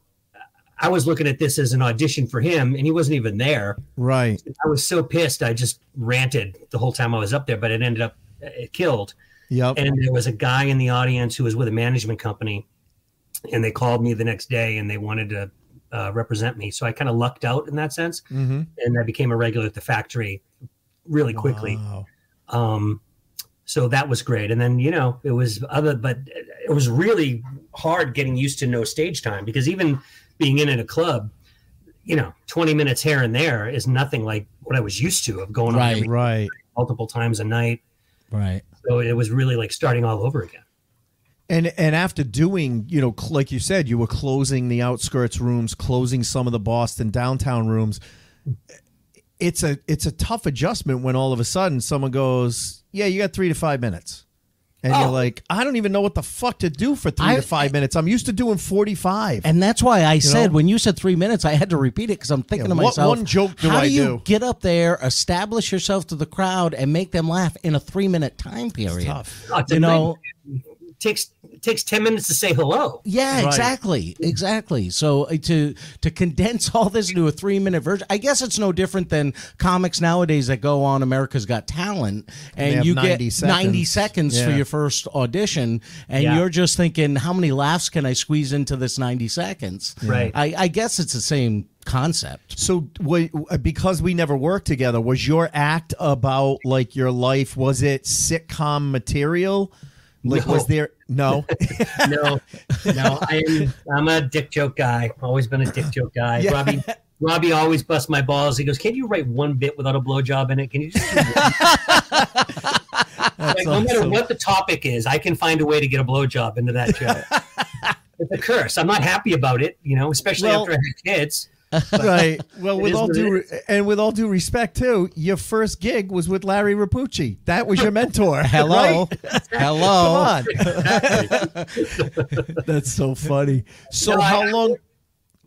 i was looking at this as an audition for him and he wasn't even there Right. i was so pissed i just ranted the whole time i was up there but it ended up it killed Yep. and there was a guy in the audience who was with a management company and they called me the next day and they wanted to uh, represent me so i kind of lucked out in that sense mm-hmm. and i became a regular at the factory really quickly Wow. um, so that was great and then you know it was other but it was really hard getting used to no stage time because even being in at a club you know 20 minutes here and there is nothing like what i was used to of going Right. every- Right. multiple times a night right. so it was really like starting all over again And and after doing, you know, cl- like you said, you were closing the outskirts rooms, closing some of the Boston downtown rooms. It's a it's a tough adjustment when all of a sudden someone goes, "Yeah, you got 3 to 5 minutes." And Oh. you're like, "I don't even know what the fuck to do for 3 I- to 5 minutes. I'm used to doing 45." And that's why I said know? when you said three minutes, I had to repeat it because I'm thinking Yeah, to what myself, one joke do how I do you do? get up there, establish yourself to the crowd, and make them laugh in a three minute time period? It's a You know, nightmare. it takes it takes 10 minutes to say hello Yeah, Right. exactly, exactly. So uh, to to condense all this into a three minute version, I guess it's no different than comics nowadays that go on America's Got Talent, and you 90 get ninety seconds. seconds for your first audition, and Yeah. you're just thinking, how many laughs can I squeeze into this ninety seconds? Right. I, I guess it's the same concept. So, wa- because we never worked together, was your act about like your life? Was it sitcom material? Like, No. was there no? no, no, I'm I'm a dick joke guy. Always been a dick joke guy. Yeah. Robbie Robbie always busts my balls. He goes, "Can you write one bit without a blowjob in it? Can you just do one?" like, no matter what the topic is, I can find a way to get a blowjob into that joke. it's a curse. I'm not happy about it, you know, especially Well- after I had kids. right. Well, with all due re- and with all due respect too, your first gig was with Larry Rapucci. That was your mentor. Hello. Hello. Come on. That's so funny. So No, how I- long?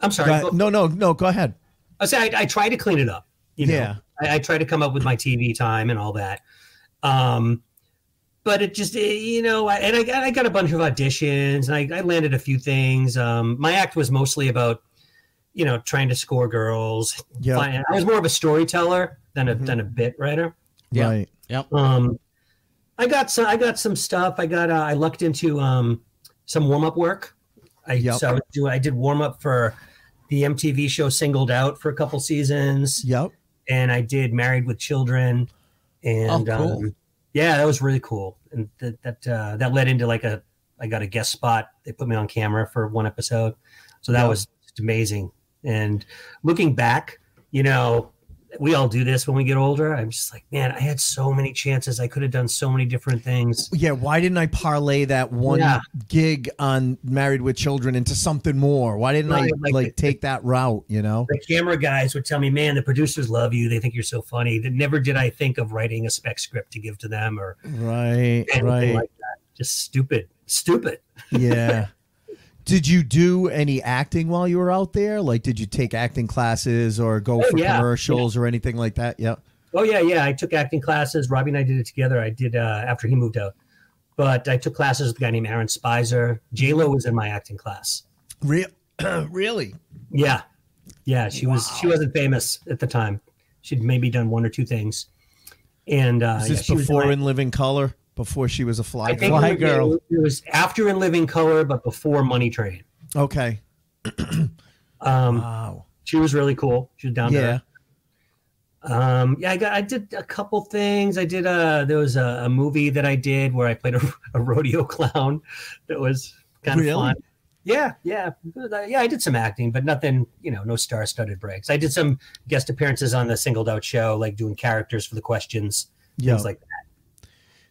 I'm sorry. Go ahead. No, no, no. Go ahead. I say I, I try to clean it up. You know? Yeah. I, I try to come up with my TV time and all that. Um, but it just, eh, you know, I, and I got I got a bunch of auditions and I, I landed a few things. Um, my act was mostly about, you know, trying to score girls. Yeah. I was more of a storyteller than a Mhm. than a bit writer. Yeah. Right. Yep. Um, I got some. I got some stuff. I got. Uh, I lucked into um, some warm up work. I Yep. so I, was doing- I did warm up for the MTV show Singled Out for a couple seasons, Yep. and I did Married with Children, and Oh, cool. um, yeah, that was really cool. And that that uh, that led into like a. I got a guest spot. They put me on camera for one episode, so that Yep. was just amazing. And looking back, you know, we all do this when we get older. I'm just like, man, I had so many chances. I could have done so many different things. Yeah. Why didn't I parlay that one Yeah. gig on Married with Children into something more? Why didn't I Right, like, like- take that route? You know. The camera guys would tell me, man, the producers love you. They think you're so funny. That never did I think of writing a spec script to give to them or Right. Right. like that. Just stupid, stupid. yeah. Did you do any acting while you were out there? Like, did you take acting classes or go Oh, for yeah, commercials or anything like that? Yeah. Oh yeah, yeah. I took acting classes. Robbie and I did it together. I did uh, after he moved out. But I took classes with a guy named Aaron Spizer. J Lo was in my acting class. Re- really? Yeah, yeah. She was she wasn't famous at the time. She'd maybe done one or two things. And uh, Is yeah, this was before my- in Living Color? Before she was a fly I think girl? it was, It was after In Living Color, but before Money Train. Okay. Um, Wow. she was really cool. She was down Yeah. there. Um, yeah, I got. I did a couple things. I did a. There was a, a movie that I did where I played a, a rodeo clown. That was kind of Really? fun. Yeah, yeah, yeah. I did some acting, but nothing. You know, no star-studded breaks. I did some guest appearances on the Singled Out show, like doing characters for the questions, Yeah. things like that.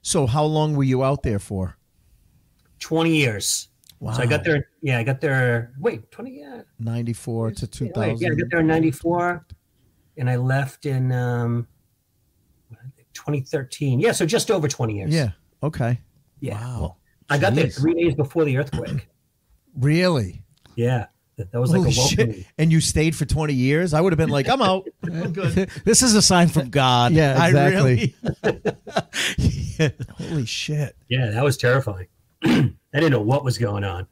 So how long were you out there for? Twenty years. Wow. So I got there. Yeah, I got there. Wait, twenty. Yeah, 94 to Yeah, 2000. wait, yeah, I got there in '94, and I left in um, 2013. Yeah, so just over 20 years. Yeah. Okay. yeah. Wow. I got there three days before the earthquake. Really? Yeah, that, that was like Holy a welcome. shit. And you stayed for 20 years? I would have been like, I'm out. I'm good. This is a sign from God. Yeah, I exactly. really- Holy shit. Yeah, that was terrifying. I didn't know what was going on.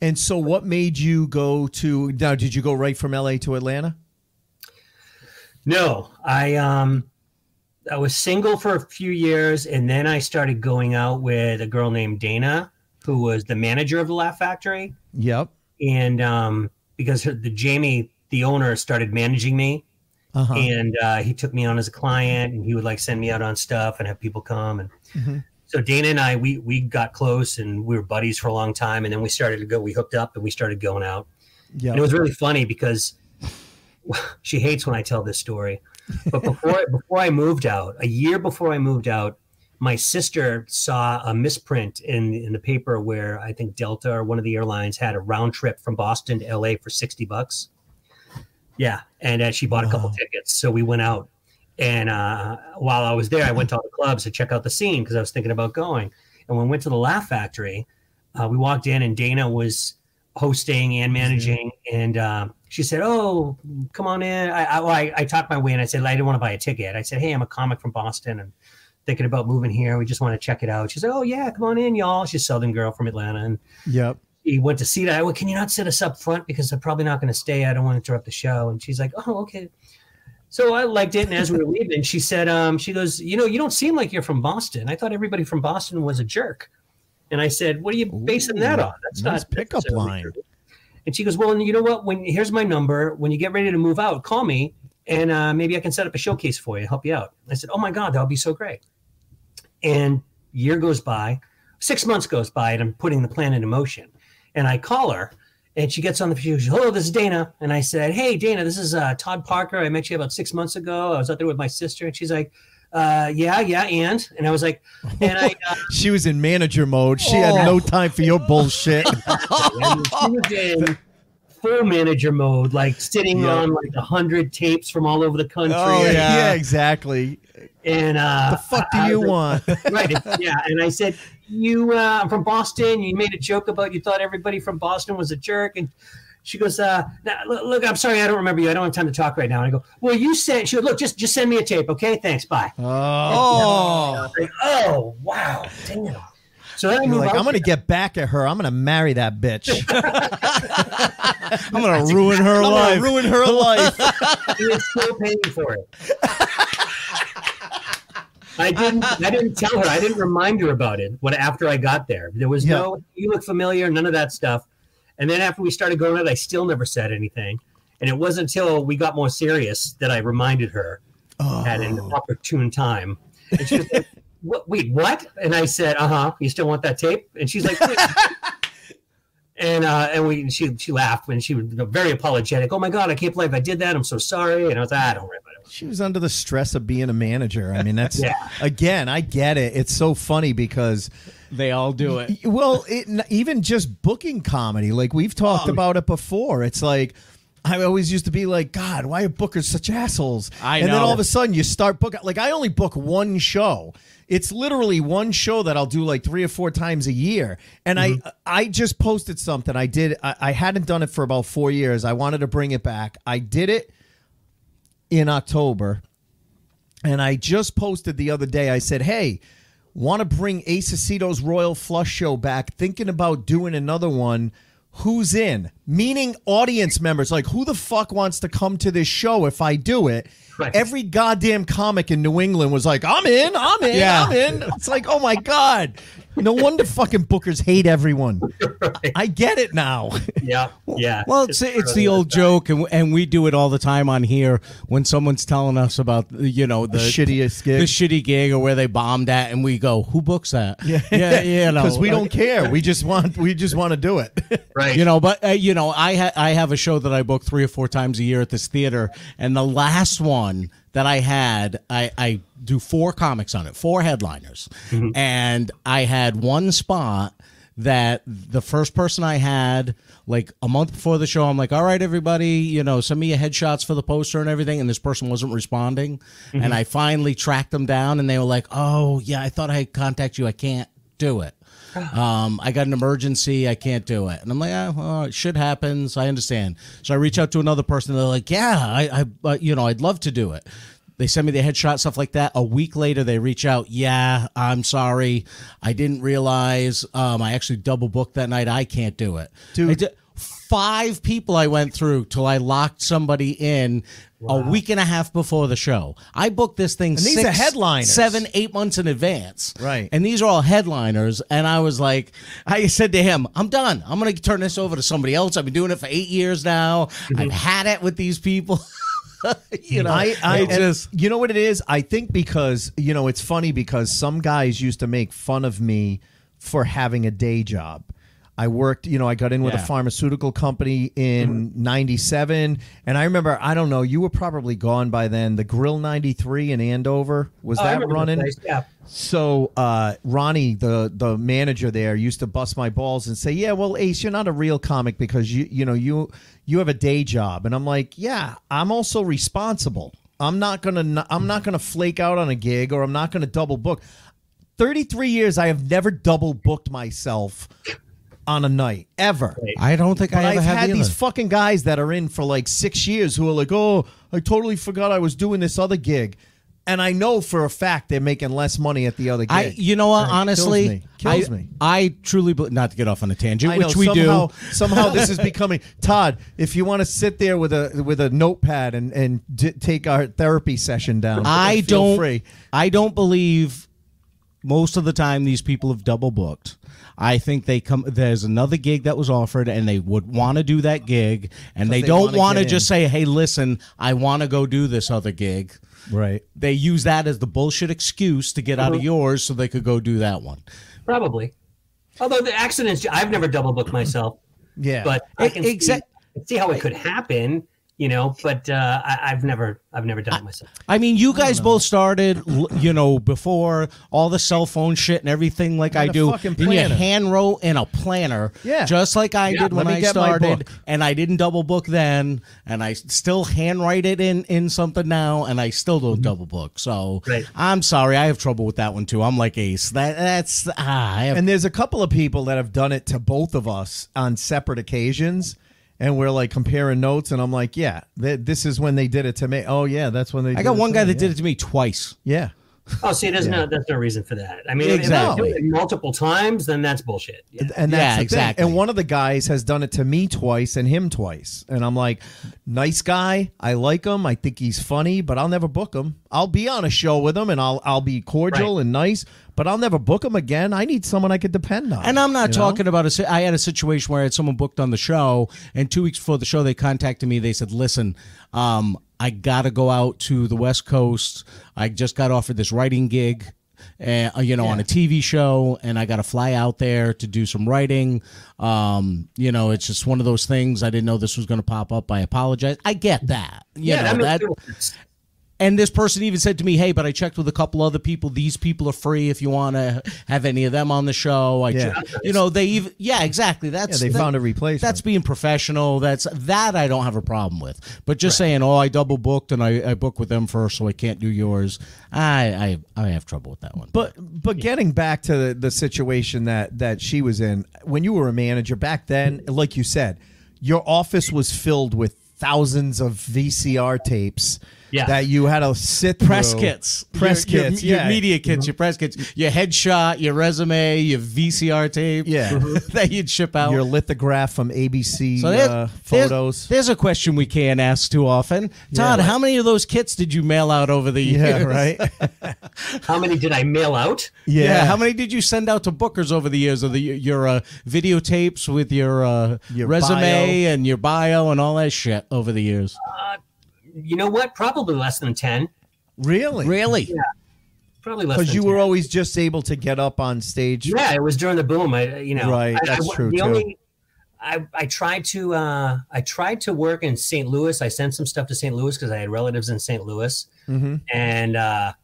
And so what made you go to now did you go right from LA to Atlanta? No, I um, I was single for a few years, and then I started going out with a girl named Dana, who was the manager of the Laugh Factory. Yep. And um, because her, the Jamie, the owner, started managing me, Uh-huh. and uh, he took me on as a client, and he would like send me out on stuff and have people come, and Mhm. so Dana and I, we we got close, and we were buddies for a long time, and then we started to go, we hooked up, and we started going out, Yeah. and it was really funny because she hates when I tell this story, but before before I moved out, a year before I moved out. My sister saw a misprint in in the paper where I think Delta or one of the airlines had a round trip from Boston to LA for sixty bucks. Yeah, and uh, she bought a couple tickets, so we went out. And uh, while I was there, I went to all the clubs to check out the scene because I was thinking about going. And when we went to the Laugh Factory, uh, we walked in and Dana was hosting and managing, and uh, she said, "Oh, come on in." I, I, I talked my way and I said, "I didn't want to buy a ticket." I said, "Hey, I'm a comic from Boston and thinking about moving here. We just want to check it out." She said, "Oh yeah, come on in, y'all." She's a Southern girl from Atlanta, and Yep. he went to see that. I went, can you not sit us up front because I'm probably not going to stay. I don't want to interrupt the show. And she's like, oh, okay. So I liked it. And as we were leaving, she said, um, she goes, you know, you don't seem like you're from Boston. I thought everybody from Boston was a jerk. And I said, what are you basing that on? That's nice not pickup line. true." And she goes, well, you know what? When here's my number. When you get ready to move out, call me, and uh, maybe I can set up a showcase for you, help you out. I said, oh my god, that would be so great. And year goes by, six months goes by, and I'm putting the plan into motion. And I call her, and she gets on the phone. She goes, Hello, this is Dana. And I said, Hey, Dana, this is uh, Todd Parker. I met you about six months ago. I was out there with my sister. And she's like, uh, Yeah, yeah, and and I was like, and I. Uh, She was in manager mode. She had no time for your bullshit. full manager mode, like sitting Yeah. on like a hundred tapes from all over the country. Oh yeah, exactly. And uh, The fuck do I you was want? right? Yeah. And I said, "You, uh, I'm from Boston. You made a joke about you thought everybody from Boston was a jerk." And she goes, uh, now, look, look, I'm sorry, I don't remember you. I don't have time to talk right now." And I go, "Well, you said." She goes, "Look, just just send me a tape, okay? Thanks, bye." Oh, I was like, oh wow, damn. So then I you're move like out I'm gonna get back at her. I'm gonna marry that bitch. I'm gonna ruin her I'm gonna life. ruin her life. He is still paying for it. I didn't. I didn't tell her. I didn't remind her about it. What after I got there, there was Yeah. no. You look familiar. None of that stuff. And then after we started going out, I still never said anything. And it wasn't until we got more serious that I reminded her oh. at an opportune time. And she was like, what, "Wait, what?" And I said, "Uh huh. You still want that tape?" And she's like. And uh, and we she she laughed when she was very apologetic. Oh my god, I can't believe I did that. I'm so sorry. And I was like, ah, don't worry about it. She was under the stress of being a manager. I mean, that's Yeah. again, I get it. It's so funny because They all do it. well, it, even just booking comedy, like we've talked Oh. about it before. It's like I always used to be like, God, why are bookers such assholes? I and then all of a sudden you start booking. Like I only book one show. It's literally one show that I'll do like three or four times a year. And I mm-hmm. I just posted something. I did. I, I hadn't done it for about four years. I wanted to bring it back. I did it in October. And I just posted the other day. I said, "Hey, want to bring Ace Aceto's Royal Flush Show back? Thinking about doing another one. Who's in? Meaning audience members. Like, who the fuck wants to come to this show if I do it?" Right. Every goddamn comic in New England was like, "I'm in, I'm in, Yeah. I'm in." It's like, oh my god. No wonder fucking bookers hate everyone. I get it now. Yeah, yeah. Well, it's it's the old joke, and and we do it all the time on here when someone's telling us about you know the shittiest gig. the shitty gig or where they bombed at, and we go, "Who books that?" Yeah, yeah, you know, Because we don't care. We just want we just want to do it. right. You know, but uh, you know, I ha- I have a show that I book three or four times a year at this theater, and the last one that I had, I, I do four comics on it, four headliners, mm-hmm. and I had one spot that the first person I had, like a month before the show, I'm like, all right, everybody, you know, send me your headshots for the poster and everything, and this person wasn't responding, mm-hmm. and I finally tracked them down, and they were like, oh yeah, I thought I'd contact you, I can't do it. Um, I got an emergency. I can't do it. And I'm like, ah, well, shit happens. I understand. So I reach out to another person. They're like, yeah, I, I uh, you know, I'd love to do it. They send me the headshot, stuff like that. A week later, they reach out. Yeah, I'm sorry. I didn't realize. Um, I actually double booked that night. I can't do it. Dude. Did- five people I went through till I locked somebody in a week and a half before the show. I booked this thing these six, are headliners. seven, eight months in advance. Right. And these are all headliners. And I was like, I said to him, I'm done. I'm going to turn this over to somebody else. I've been doing it for eight years now. Mm-hmm. I've had it with these people. you know, I, I just, you know what it is. I think because you know it's funny because some guys used to make fun of me for having a day job. I worked, you know, I got in with Yeah. a pharmaceutical company in '97, and I remember, I don't know, you were probably gone by then. The Grill '93 in Andover was Oh, that running? place, Yeah. So uh, Ronnie, the the manager there, used to bust my balls and say, "Yeah, well, Ace, you're not a real comic because you you know you you have a day job." And I'm like, "Yeah, I'm also responsible. I'm not gonna I'm not gonna flake out on a gig or I'm not gonna double book. 33 years, I have never double booked myself on a night ever." I don't think But I ever I've have had these fucking guys that are in for like six years who are like, "Oh, I totally forgot I was doing this other gig," and I know for a fact they're making less money at the other gig. I, you know what? Right. Honestly, Kills me. Kills I, me. I truly, be- not to get off on a tangent, I know which we somehow, do. somehow this is becoming Todd. If you want to sit there with a with a notepad and and d- take our therapy session down, I feel don't. Free. I don't believe most of the time these people have double booked. I think they come. There's another gig that was offered, and they would want to do that gig, and they, they don't want to just say, "Hey, listen, I want to go do this other gig." Right. They use that as the bullshit excuse to get out of mhm. yours, so they could go do that one. Probably. Although the accidents, I've never double booked myself, Yeah. but I can E- exact- see, see how it could happen. You know. But uh, I, I've never, I've never done it myself. I mean, you guys both started, you know, before all the cell phone shit and everything like I do. fucking And you hand wrote in a planner, Yeah. just like I did when let me I started, and I didn't double book then, and I still handwrite it in in something now, and I still don't double book. So Right. I'm sorry, I have trouble with that one too. I'm like Ace. That that's ah, I have And there's a couple of people that have done it to both of us on separate occasions. And we're like comparing notes, and I'm like, yeah, th- this is when they did it to me. Oh, yeah, that's when they I did got it one to guy me. that did it to me twice. Yeah. Oh, see, there's no, there's no reason for that. I mean, Exactly. if you do it multiple times, then that's bullshit. Yeah. And that's Yeah, the thing. exactly. And one of the guys has done it to me twice and him twice. And I'm like, nice guy. I like him. I think he's funny, but I'll never book him. I'll be on a show with him and I'll I'll be cordial Right. and nice, but I'll never book him again. I need someone I could depend on. And I'm not you know? talking about a. I had a situation where I had someone booked on the show, and two weeks before the show, they contacted me. They said, "Listen, um, I got to go out to the West Coast. I just got offered this writing gig." Uh, you know, on a TV show, and I got to fly out there to do some writing. Um, you know, it's just one of those things. I didn't know this was going to pop up. I apologize. I get that. You yeah, know, that makes that, total sense. and this person even said to me, "Hey, but I checked with a couple other people. These people are free if you want to have any of them on the show." I, Yeah. che- you know, they even yeah, exactly. That's Yeah, they that- found a replacement. That's being professional. That's that I don't have a problem with. But just saying, oh, I double booked and I, I booked with them first, so I can't do yours. I I I have trouble with that one. But but getting back to the, the situation that that she was in when you were a manager back then, like you said, your office was filled with thousands of VCR tapes Yeah. that you had to sit press through. kits, press your, your- kits, your, yeah. media kits, your press kits, your headshot, your resume, your VCR tape, Yeah. that you'd ship out. your lithograph from ABC So there- uh, photos. There's, a question we can't ask too often. Todd, how many of those kits did you mail out over the years? yeah, right. How many did I mail out? Yeah. How many did you send out to bookers over the years of the your uh, videotapes with your, uh, Your resume bio. and your bio and all that shit over the years? You know what? Probably less than ten. really? Really? Yeah. Probably less. Because you 10. were always just able to get up on stage. Yeah, it was during the boom. I, you know, Right, I- I- that's true, The too. only, I, I tried to, uh, I tried to work in St. Louis. I sent some stuff to St. Louis because I had relatives in St. Louis, Mhm. and uh,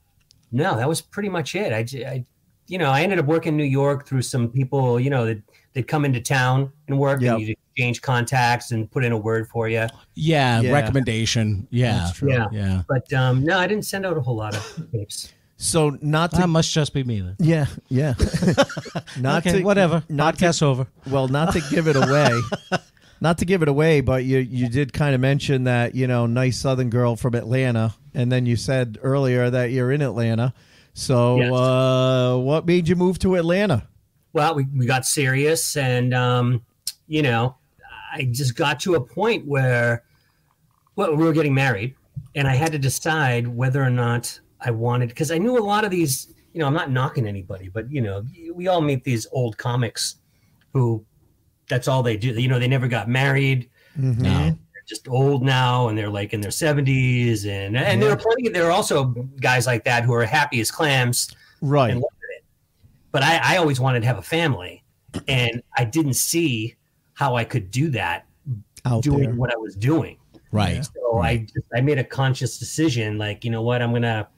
no, that was pretty much it. I, you know, I ended up working in New York through some people, you know, that that come into town and work, Yep. and you exchange contacts and put in a word for you. Yeah, Yeah. recommendation. Yeah. That's true. Yeah. Yeah. But um, no, I didn't send out a whole lot of tapes. So not to That must just be me then. yeah yeah. not okay, to whatever. Not to, over. well, not to give it away. Not to give it away, but you you did kind of mention that you know nice Southern girl from Atlanta, and then you said earlier that you're in Atlanta. So Yes. uh, what made you move to Atlanta? Well, we, we got serious and, um, you know, I just got to a point where, well, we were getting married and I had to decide whether or not I wanted, because I knew a lot of these, you know, I'm not knocking anybody, but, you know, we all meet these old comics who that's all they do. You know, they never got married. Mm-hmm. No. They're just old now and they're like in their 70s. And, and there are plenty, there are also guys like that who are happy as clams Right. and look at it. But I, I always wanted to have a family, and I didn't see how I could do that Out doing there. what I was doing. Right. So I just, I made a conscious decision, like you know what, I'm gonna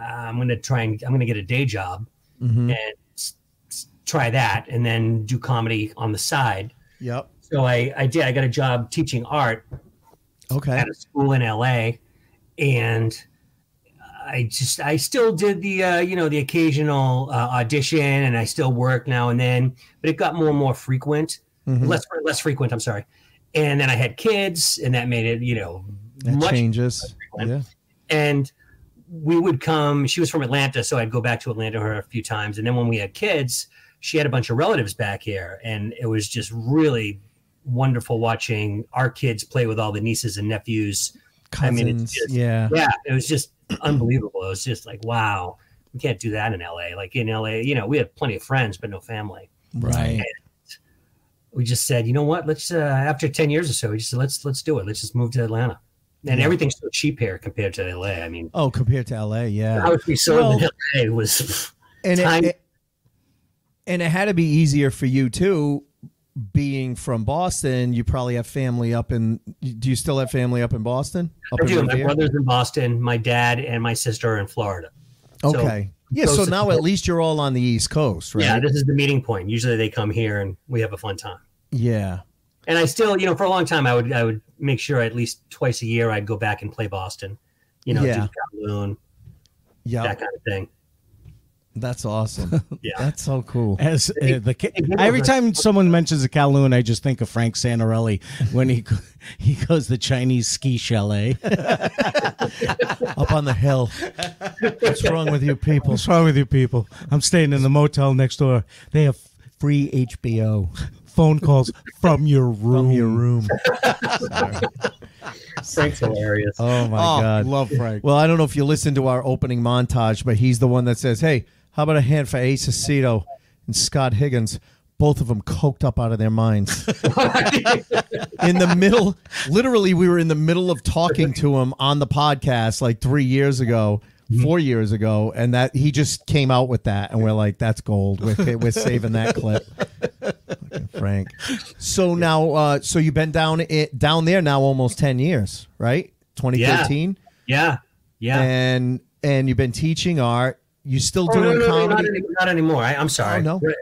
uh, I'm gonna try and I'm gonna get a day job Mhm. and s- s- try that, and then do comedy on the side. Yep. So I I did. I got a job teaching art Okay. at a school in LA, and I just I still did the uh, you know the occasional uh, audition, and I still work now and then, but it got more and more frequent, Mhm. less less frequent. I'm sorry, and then I had kids, and that made it you know That much changes. Yeah. and we would come she was from atlanta so i'd go back to atlanta her a few times and then when we had kids she had a bunch of relatives back here and it was just really wonderful watching our kids play with all the nieces and nephews I mean, it's just- yeah. yeah it was just unbelievable. It was just like wow we can't do that in la like in la you know we had plenty of friends but no family. Right. we just said you know what? Let's uh, after 10 years or so we just said let's let's do it. Let's just move to atlanta. And Yeah. everything's so cheap here compared to la i mean Oh, compared to LA, yeah. house we sold Well- in LA was and time- it, it- and it had to be easier for you too being from Boston, you probably have family up in. Do you still have family up in Boston? Up I do. My brother's in Boston. My dad and my sister are in Florida. So, Okay. yeah. So now at least you're all on the East Coast, right? Yeah, this is the meeting point. Usually they come here and we have a fun time. Yeah. And I still, you know, for a long time, I would I would make sure at least twice a year I'd go back and play Boston. You know, Yeah. do Kowloon, Yeah. that kind of thing. That's awesome. Yeah. That's so cool. As uh, the ki- Hey, give every time someone mentions a Kowloon, I just think of Frank Santorelli when he he goes the Chinese ski chalet. Up on the hill. What's wrong with you people? What's wrong with you people? I'm staying in the motel next door. They have Free HBO phone calls from your room. from your room. Frank's hilarious. Oh my Oh, god. love Frank. Well, I don't know if you listened to our opening montage, but he's the one that says, "Hey, how about a hand for Ace Aceto and Scott Higgins?" Both of them coked up out of their minds. in the middle, literally, we were in the middle of talking to him on the podcast like three years ago, four years ago, and that he just came out with that, and we're like, "That's gold. We're, we're saving that clip." Frank. So now, uh, so you've been down it down there now almost ten years, right? Twenty thirteen yeah, yeah. and and you've been teaching art. You still Oh, doing no, no, not, comedy? any, not anymore. I, I'm sorry. Oh, no.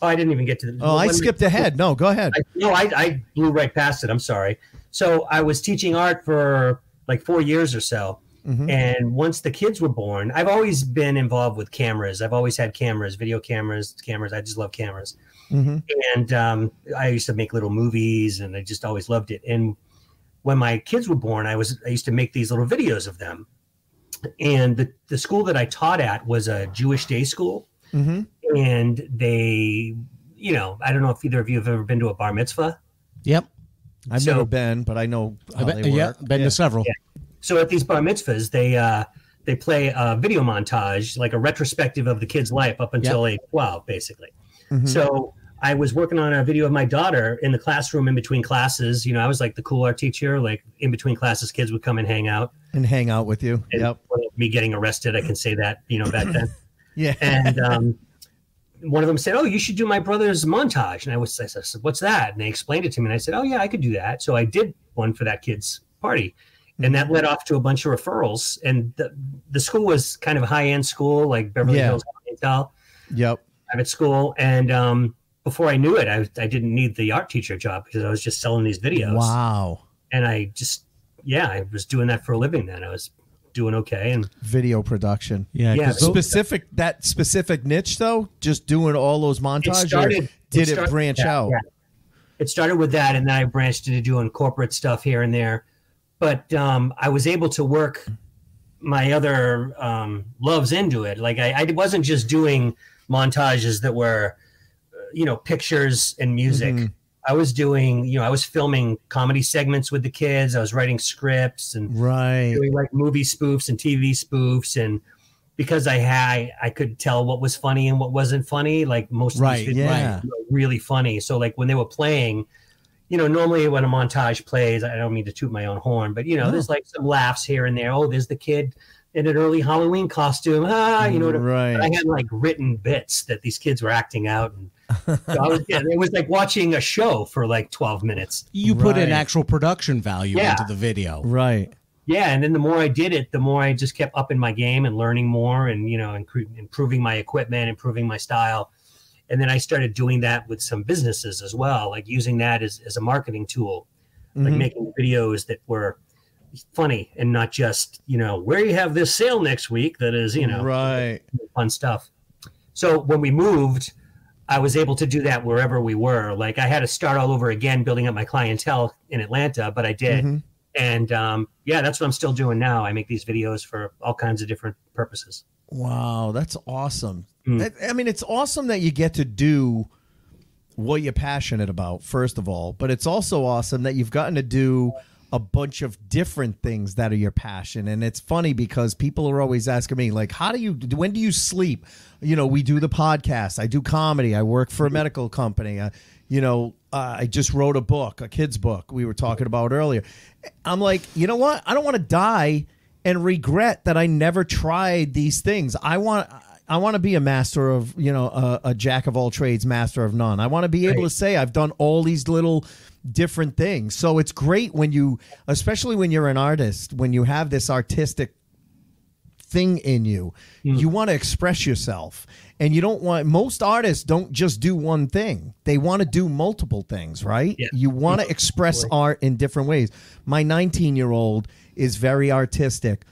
Oh, I didn't even get to the. oh, I skipped ahead. No, go ahead. I, no, I, I blew right past it. I'm sorry. So I was teaching art for like four years or so. Mhm. And once the kids were born, I've always been involved with cameras. I've always had cameras, video cameras, cameras. I just love cameras. Mhm. And um, I used to make little movies, and I just always loved it. And when my kids were born, I was I used to make these little videos of them. And the, the school that I taught at was a Jewish day school Mhm. and they you know i don't know if either of you have ever been to a bar mitzvah Yep. I've So- never been, but I know how I've been, they yeah, work. been to several. so at these bar mitzvahs they uh they play a video montage like a retrospective of the kid's life up until age 12 basically Mhm. so i was working on a video of my daughter in the classroom in between classes you know i was like the cool art teacher like in between classes kids would come and hang out and hang out with you. and Yep. me getting arrested i can say that you know back then Yeah. and um, one of them said, "Oh, you should do my brother's montage." And I was, I said, "What's that?" And they explained it to me, and I said, "Oh yeah, I could do that." So I did one for that kid's party, and that led off to a bunch of referrals. And the, the school was kind of a high end school, like Beverly Yeah. Hills Hotel, Yep. private school. And um, before I knew it, I, I didn't need the art teacher job because I was just selling these videos. Wow. And I just, yeah, I was doing that for a living. Then I was doing okay, and Video production. Yeah. Yeah, 'cause so- Specific that specific niche though, just doing all those montages. or started- did it it, branch yeah, out? yeah. it started with that and then i branched into doing corporate stuff here and there but um, i was able to work my other um, loves into it like I, I wasn't just doing montages that were you know pictures and music Mhm. i was doing you know i was filming comedy segments with the kids i was writing scripts and Right. doing like movie spoofs and TV spoofs and because I had I could tell what was funny and what wasn't funny like most Right, of these yeah. were really funny so like when they were playing you know normally when a montage plays I don't mean to toot my own horn but you know No. there's like some laughs here and there oh there's the kid in an early Halloween costume ah you know what right. I had like written bits that these kids were acting out and so I was yeah, it was like watching a show for like 12 minutes you put in Right. actual production value Yeah. into the video. right. yeah and then the more i did it the more i just kept upping my game and learning more and you know improving my equipment improving my style and then i started doing that with some businesses as well like using that as, as a marketing tool like Mhm. making videos that were funny and not just you know where you have this sale next week that is you know Right. fun stuff. So when we moved, I was able to do that wherever we were. Like I had to start all over again, building up my clientele in Atlanta, but I did. Mhm. And um, yeah, that's what I'm still doing now. I make these videos for all kinds of different purposes. Wow, that's awesome. Mm. That- I mean, it's awesome that you get to do what you're passionate about, first of all, but it's also awesome that you've gotten to do a bunch of different things that are your passion. And it's funny because people are always asking me, like, how do you, when do you sleep? You know, we do the podcast, I do comedy, I work for a medical company. Uh, you know, uh, I just wrote a book, a kid's book we were talking about earlier. I'm like, you know what? I don't want to die and regret that I never tried these things. I want I want to be a master of you know a, a jack of all trades, master of none. I want to be able to say I've done all these little different things. So it's great when you, especially when you're an artist, when you have this artistic thing in you. Hmm. You want to express yourself. And you don't want most artists don't just do one thing. They want to do multiple things, right? Yeah. You want to express art in different ways. My 19-year-old is very artistic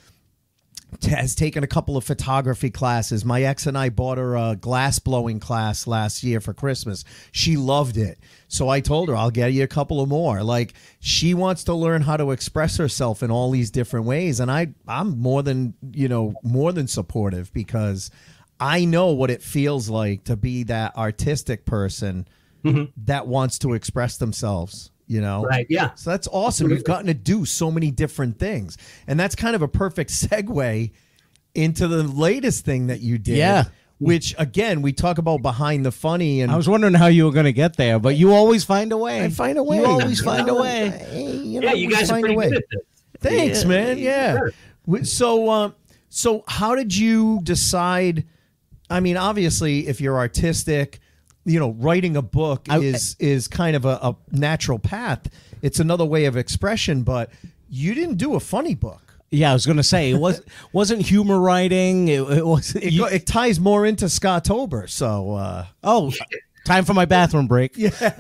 has taken a couple of photography classes. My ex and I bought her a glass blowing class last year for Christmas. She loved it. So I told her, I'll get you a couple of more. Like she wants to learn how to express herself in all these different ways. And I I'm more than, you know, more than supportive because I know what it feels like to be that artistic person mm-hmm. that wants to express themselves, you know. Right. Yeah. So that's awesome. You've gotten to do so many different things. And that's kind of a perfect segue into the latest thing that you did. Yeah. Which again, we talk about behind the funny and I was wondering how you were going to get there, but you always find a way. I find a way. You always You find know, a way. you know, Yeah, you we guys are find a pretty way. good at this. Thanks, man. Yeah. Sure. So, um, so how did you decide? I mean, obviously, if you're artistic, you know, writing a book I- is is kind of a, a natural path. It's another way of expression, but you didn't do a funny book. Yeah, I was going to say it was wasn't humor writing. It, it was. It, you- it ties more into Scott Tober. So, uh, oh, time for my bathroom break. Yeah.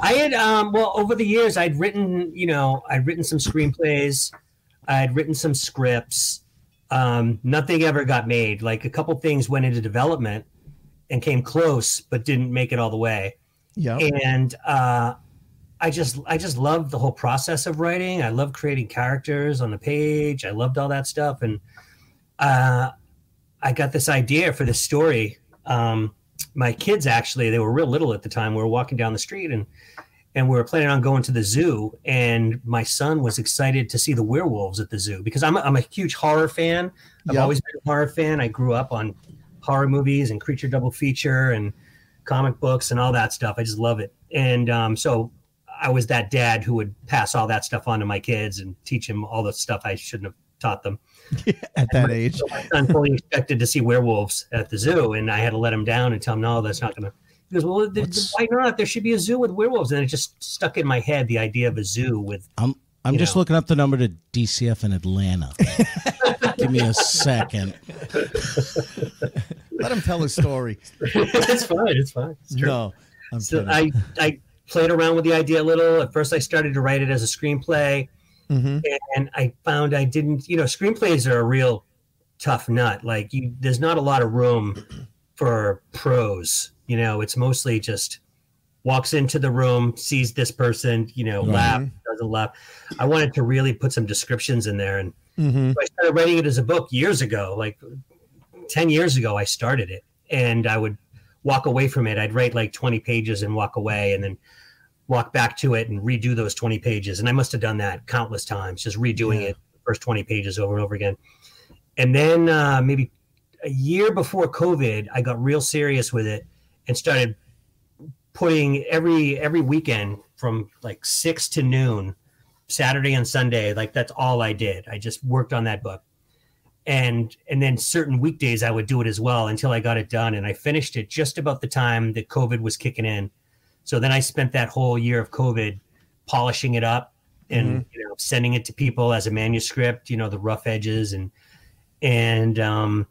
I had um well over the years I'd written, you know, I'd written some screenplays, I'd written some scripts. Um, nothing ever got made. Like a couple things went into development and came close, but didn't make it all the way. yeah, And uh, I just I just loved the whole process of writing. I love creating characters on the page. I loved all that stuff, and uh, I got this idea for this story. Um, my kids actually they were real little at the time. We were walking down the street and and we were planning on going to the zoo. And my son was excited to see the werewolves at the zoo because I'm a, I'm a huge horror fan. I've Yep. always been a horror fan. I grew up on horror movies and creature double feature and comic books and all that stuff. I just love it. And um, so I was that dad who would pass all that stuff on to my kids and teach them all the stuff I shouldn't have taught them. at that age. So my son fully expected to see werewolves at the zoo, and I had to let him down and tell him, no, that's not going to. He goes, well, th- why not? There should be a zoo with werewolves. And it just stuck in my head the idea of a zoo with. I'm I'm just know. looking up the number to DCF in Atlanta. Give me a second. Let him tell his story. it's fine. It's fine. It's true. No, I'm so kidding. I, I played around with the idea a little. At first, I started to write it as a screenplay. Mhm. and I found I didn't, you know, screenplays are a real tough nut. Like you, there's not a lot of room for prose. You know, it's mostly just walks into the room, sees this person, you know, Right. laugh, doesn't laugh. I wanted to really put some descriptions in there, and Mhm. I started writing it as a book years ago. Like ten years ago, I started it, and I would walk away from it. I'd write like 20 pages and walk away, and then walk back to it and redo those 20 pages. And I must have done that countless times, just redoing it, the first 20 pages over and over again. And then uh, maybe a year before COVID, I got real serious with it and started putting every every weekend from like six to noon, Saturday and Sunday. Like that's all I did. I just worked on that book. And and then certain weekdays I would do it as well until I got it done. And I finished it just about the time that COVID was kicking in. So then I spent that whole year of COVID polishing it up and you know sending it to people as a manuscript, you know, the rough edges and and um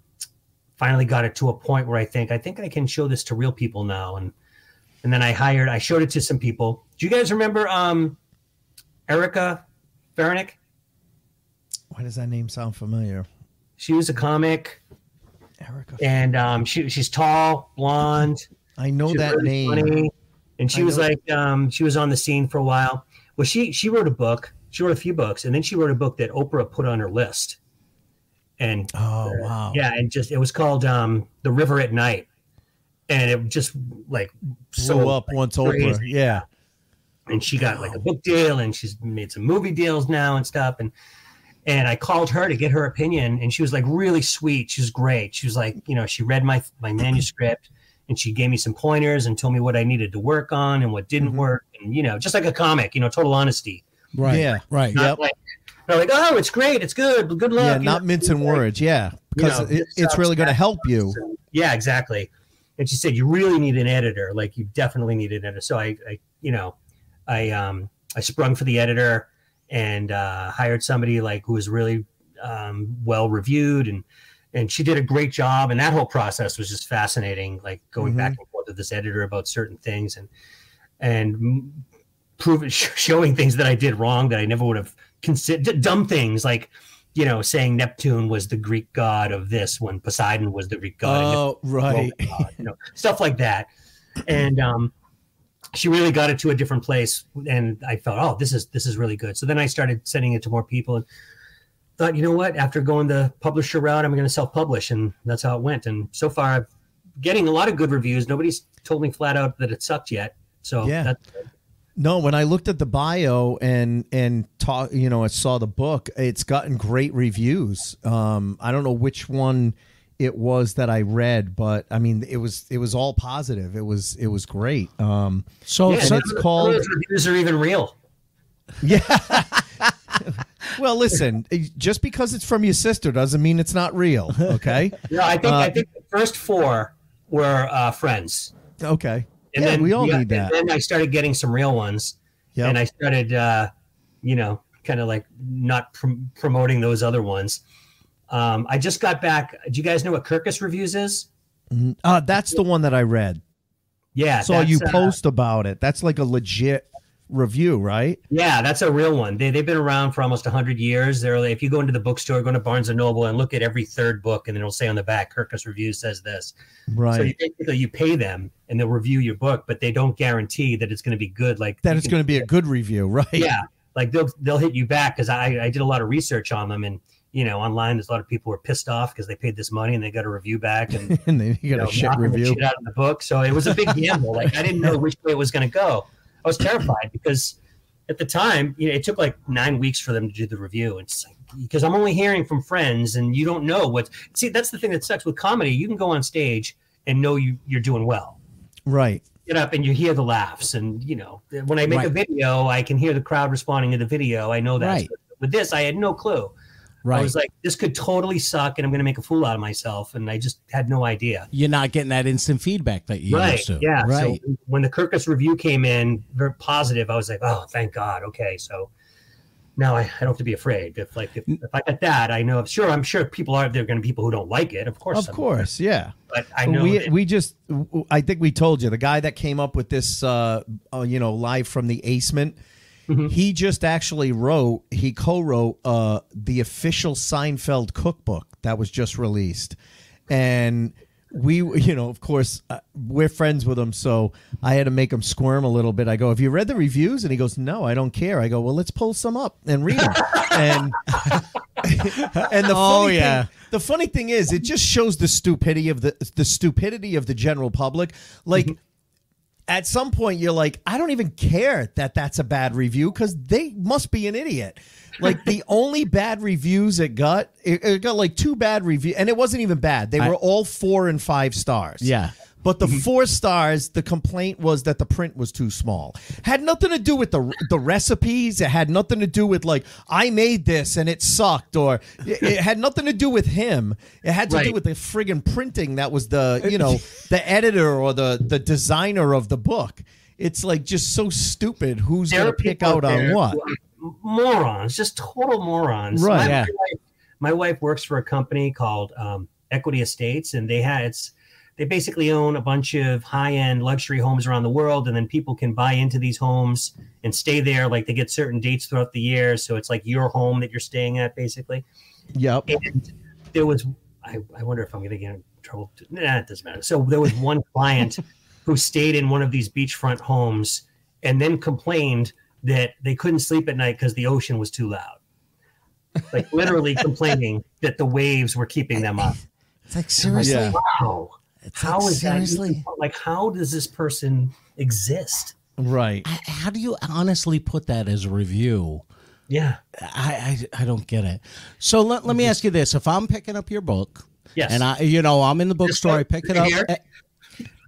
finally got it to a point where I think I think I can show this to real people now and and then I hired I showed it to some people. Do you guys remember um Erica Ferencik? Why does that name sound familiar? She was a comic Erica. and um she she's tall, blonde, I know that really name. funny. And she I was like, um, she was on the scene for a while. Well, she she wrote a book. She wrote a few books, and then she wrote a book that Oprah put on her list. And Oh wow. yeah, and just it was called um, "The River at Night," and it just like Blew so up once over. crazy. Yeah. And she got like a book deal and she's made some movie deals now and stuff and and I called her to get her opinion and she was like really sweet she was great she was like you know she read my my manuscript and she gave me some pointers and told me what I needed to work on and what didn't Mhm. work and you know just like a comic you know total honesty Right. Yeah. Right. not Yep. like they're like, "Oh, it's great, it's good, good luck." yeah, not know, mincing like, words. Yeah, because know, it, this it's really going to help you. And- yeah, exactly. And she said, "You really need an editor. Like, you definitely need an editor." So I, I you know, I um, I sprung for the editor and uh, hired somebody like who was really um, well reviewed and and she did a great job. And that whole process was just fascinating. Like going Mhm. back and forth with this editor about certain things and and proving showing things that I did wrong that I never would have considered dumb things like you know saying Neptune was the Greek god of this when Poseidon was the Greek god. and Oh, right. God, you know, stuff like that. And um, she really got it to a different place, and I felt, oh, this is this is really good. So then I started sending it to more people, and thought, you know what? After going the publisher route, I'm going to self-publish, and that's how it went. And so far, I'm getting a lot of good reviews. Nobody's told me flat out that it sucked yet. So Yeah. No, when I looked at the bio and and talk, you know, I saw the book. It's gotten great reviews. Um, I don't know which one it was that I read, but I mean, it was it was all positive. It was it was great. Um, So, yeah, and it's called- those reviews are even real. Yeah. well, listen, just because it's from your sister doesn't mean it's not real. Okay, No, I think Uh, I think the first four were uh, friends. okay. And yeah, then we all yeah, need that. And then I started getting some real ones, Yep. and I started, uh, you know, kind of like not prom- promoting those other ones. Um, I just got back. Do you guys know what Kirkus Reviews is? Uh, that's the one that I read. Yeah, Saw you uh, post about it. That's like a legit review, right? Yeah, that's a real one. They they've been around for almost hundred years. They're like, if you go into the bookstore, go to Barnes and Noble, and look at every third book, and then it'll say on the back, Kirkus Reviews says this. So you Right. basically you pay them, and they'll review your book, but they don't guarantee that it's going to be good. Like that it's going to be a good review, right? yeah like they'll they'll hit you back because I, I did a lot of research on them and you know online there's a lot of people who are pissed off because they paid this money and they got a review back and and then you you got know, a shit review. shit out of the book. So it was a big gamble. Like i didn't know which way it was going to go. I was terrified because at the time you know it took like nine weeks for them to do the review. It's like because i'm only hearing from friends and you don't know what see that's the thing that sucks with comedy. You can go on stage and know you you're doing well. Right. get up and you hear the laughs and you know when i make a video i can hear the crowd responding to the video. I know that. Right. with this i had no clue i right. was like this could totally suck and i'm going to make a fool out of myself and i just had no idea You're not getting that instant feedback that you right used to. yeah Right. so when the kirkus review came in very positive i was like oh thank god okay so now I, I don't have to be afraid. If like if, if I get that, I know. Sure, I'm sure people are. There are going to be people who don't like it. Of course, Of some- course, yeah. But I know. we that- we just I think we told you the guy that came up with this uh, uh you know live from the Acement Mhm. he just actually wrote he co-wrote uh the official Seinfeld cookbook that was just released and we you know of course uh, we're friends with him so I had to make him squirm a little bit I go have you read the reviews and he goes no I don't care I go well let's pull some up and read them and and the Oh, funny yeah. thing, the funny thing is, it just shows the stupidity of the the stupidity of the general public. Like. At some point, you're like, I don't even care that that's a bad review because they must be an idiot. Like the only bad reviews it got, it, it got like two bad reviews, and it wasn't even bad. They I- were all four and five stars. Yeah. But the four stars, the complaint was that the print was too small. Had nothing to do with the the recipes. It had nothing to do with like I made this and it sucked, or it, it had nothing to do with him. It had to do with the friggin' printing that was the you know the editor or the the designer of the book. It's like just so stupid. Who's there gonna pick out out on what? Morons, just total morons. Right. My, Yeah. my, wife, my wife works for a company called um, Equity Estates, and they had it's they basically own a bunch of high end luxury homes around the world, and then people can buy into these homes and stay there. Like they get certain dates throughout the year, so it's like your home that you're staying at, basically. Yep. And there was, I, I wonder if I'm going to get in trouble. Nah, it doesn't matter. So there was one client who stayed in one of these beachfront homes and then complained that they couldn't sleep at night because the ocean was too loud. Like literally complaining that the waves were keeping them up. It's like seriously. Yeah. Wow. It's How like, is that? seriously? even- Like, how does this person exist? Right. How do you honestly put that as a review? Yeah. I, I I don't get it. So let, let me ask you this: If I'm picking up your book, Yes. and I, you know, I'm in the bookstore, I pick it up. Here? eh,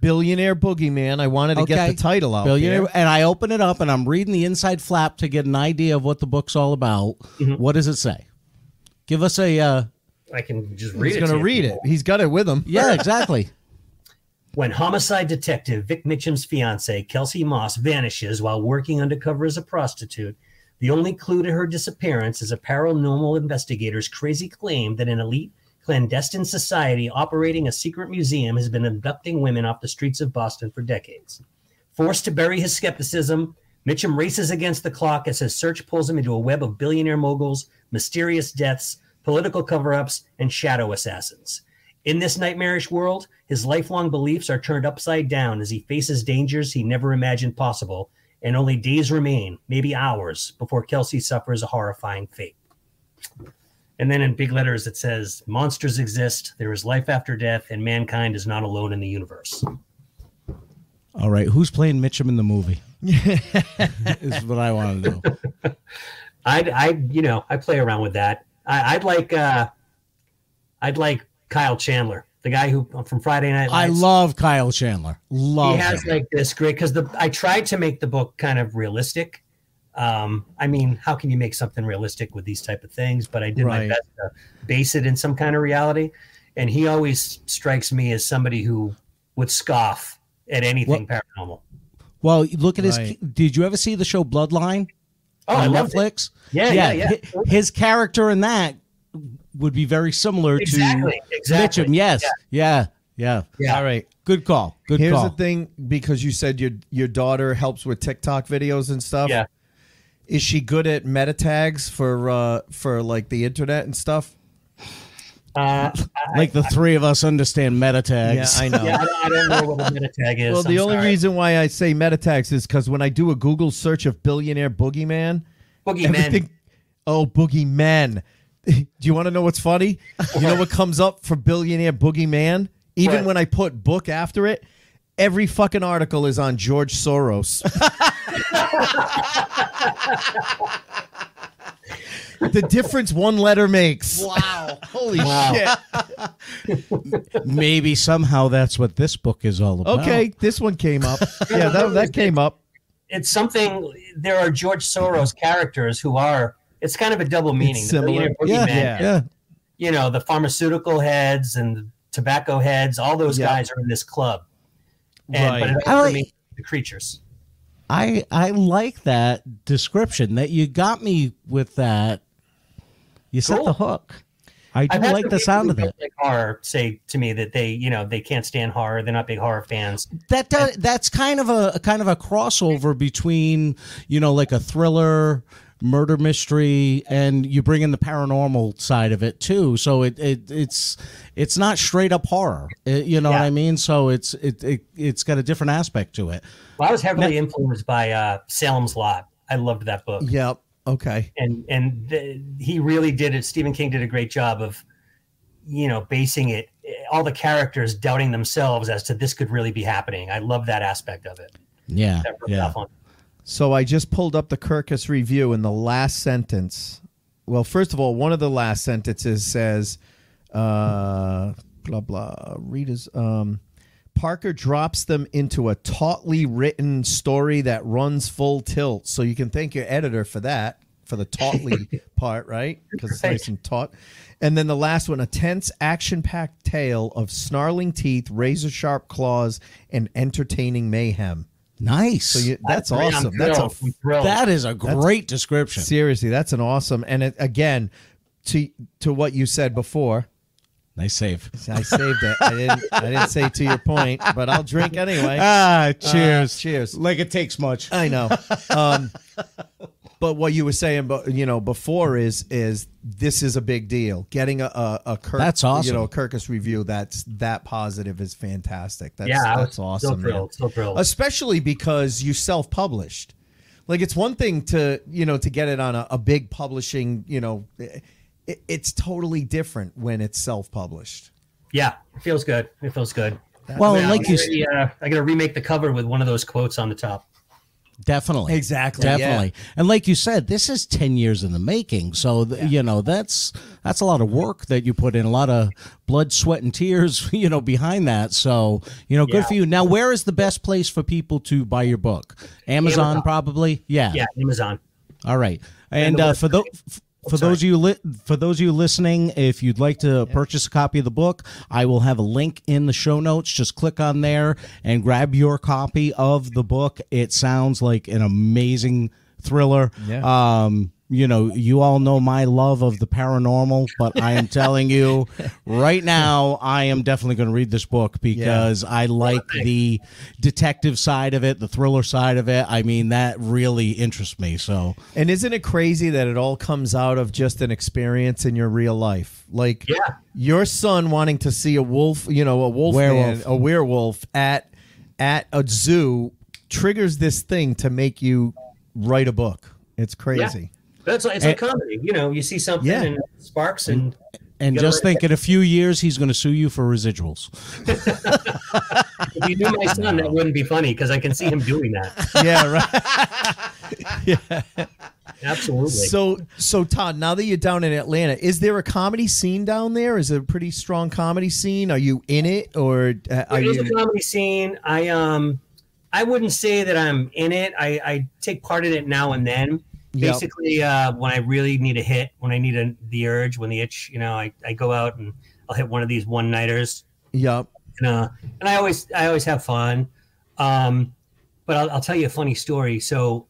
Billionaire Boogeyman. I wanted to get the title out Billionaire, there. and I open it up and I'm reading the inside flap to get an idea of what the book's all about. Mm-hmm. What does it say? Give us a uh, I can just read He's it. going to to read it. He's got it with him. yeah, exactly. When homicide detective Vic Mitchum's fiancee, Kelsey Moss, vanishes while working undercover as a prostitute, the only clue to her disappearance is a paranormal investigator's crazy claim that an elite clandestine society operating a secret museum has been abducting women off the streets of Boston for decades. Forced to bury his skepticism, Mitchum races against the clock as his search pulls him into a web of billionaire moguls, mysterious deaths, political cover ups, and shadow assassins. In this nightmarish world, his lifelong beliefs are turned upside down as he faces dangers he never imagined possible, and only days remain, maybe hours, before Kelsey suffers a horrifying fate. And then in big letters, it says, Monsters exist, there is life after death, and mankind is not alone in the universe. All right, who's playing Mitchum in the movie? is what I want to know. I'd, I, you know, I play around with that. I, I'd like, uh, I'd like Kyle Chandler, the guy who from Friday Night I love Kyle Chandler. Love he has him. like this great because the I tried to make the book kind of realistic. Um, I mean, how can you make something realistic with these type of things? But I did my best to base it in some kind of reality. And he always strikes me as somebody who would scoff at anything paranormal. Well, look at Right. his. Did you ever see the show Bloodline Oh, I on loved it. Netflix? Yeah, yeah, yeah. His character in that would be very similar Exactly, to exactly. Mitchum. Yes, yeah, yeah. Yeah. All right. Good call. Good call. Here's call. the thing because you said your your daughter helps with TikTok videos and stuff. Yeah. Is she good at meta tags for uh for like the internet and stuff? Uh, like the three of us understand meta Yeah, tags. I know. yeah, I don't, I don't know what a meta tag is. Well, the I'm only sorry. reason why I say meta tags is because when I do a Google search of billionaire boogeyman, Boogeyman. everything. Oh, boogeyman. Do you want to know what's funny? You know what comes up for billionaire boogeyman? Even What? when I put book after it, every fucking article is on George Soros. the difference one letter makes. Wow. Holy Wow. shit. Maybe somehow that's what this book is all about. Okay, this one came up. Yeah, that, that came up. it's something. There are George Soros characters who are. It's kind of a double meaning. The similar. billionaire Yeah, yeah. yeah. you know, the pharmaceutical heads and the tobacco heads, all those Yeah. guys are in this club. And, But Right. it I also like- the creatures. I I like that description. That you got me with that. You set Cool. the hook. I do like the sound of that. don't like horror say to me that they, you know, they can't stand horror. They're not big horror fans. That does, that's kind of a kind of a crossover between you know like a thriller, murder mystery, and you bring in the paranormal side of it too. So it, it it's it's not straight up horror. It- you know what I mean? So it's it, it it's got a different aspect to it. Well, I was heavily influenced by uh, Salem's Lot. I loved that book. Yep. Okay. and and the, he really did it. Stephen King did a great job of, you know, basing it. All the characters doubting themselves as to this could really be happening. I love that aspect of it. Yeah, yeah. So I just pulled up the Kirkus review in the last sentence. Well, first of all, one of the last sentences says, uh, blah, blah, readers, um, Parker drops them into a tautly written story that runs full tilt. So you can thank your editor for that, for the tautly part, right? Because it's nice and taut. And then the last one, a tense, action packed tale of snarling teeth, razor sharp claws, and entertaining mayhem. Nice. So you, that's Great. Awesome. That's a thrilled. I'm thrilled. that is a great description. seriously, that's an awesome. And it, again, to to what you said before, Nice save. I saved it. I didn't. I didn't say to your point, but I'll drink anyway. Ah, cheers. cheers. Like it takes much. I know. Um, but what you were saying, but you know, before is is this is a big deal. Getting a a, a Kirk, That's awesome. You know, a Kirkus review that's that positive is fantastic. That's yeah, that's awesome. So thrilled. So thrilled. especially because you self-published like it's one thing to you know to get it on a, a big publishing you know it, it's totally different when it's self-published yeah, it feels good. It feels good. Well, Yeah, like you, s- already, uh, I got to remake the cover with one of those quotes on the top. Definitely. Exactly, yeah. Definitely. And like you said, this is 10 years in the making. So, th- you know, that's that's a lot of work that you put in, a lot of blood, sweat and tears, you know, behind that. So, you know, good Yeah. for you. Now, where is the best place for people to buy your book? Amazon, Amazon. probably? Yeah. Yeah, Amazon. All right. And, the uh, for those for sorry. those of you li- for those of you listening, if you'd like to purchase a copy of the book, I will have a link in the show notes. Just click on there and grab your copy of the book. It sounds like an amazing thriller. Yeah. Um, you know, you all know my love of the paranormal, but I am telling you right now, I am definitely going to read this book because I like the detective side of it, the thriller side of it. I mean, that really interests me. So, And isn't it crazy that it all comes out of just an experience in your real life? Like Yeah. your son wanting to see a wolf, you know, a wolf Werewolf. man, a werewolf at at a zoo triggers this thing to make you write a book. It's crazy. That's it's like comedy. You know, you see something Yeah. and it sparks and And just think, in a few years, he's going to sue you for residuals. if you knew my son, that wouldn't be funny because I can see him doing that. Yeah, right. Absolutely. So, so Todd, now that you're down in Atlanta, is there a comedy scene down there? Is it a pretty strong comedy scene? Are you in it, or uh, are It is you? a comedy scene. I um, I wouldn't say that I'm in it. I, I take part in it now and then. Yep. Basically, uh, when I really need a hit, when I need a, the urge, when the itch, you know, I, I go out and I'll hit one of these one nighters. Yep. And, uh, and I always I always have fun. Um, but I'll, I'll tell you a funny story. So,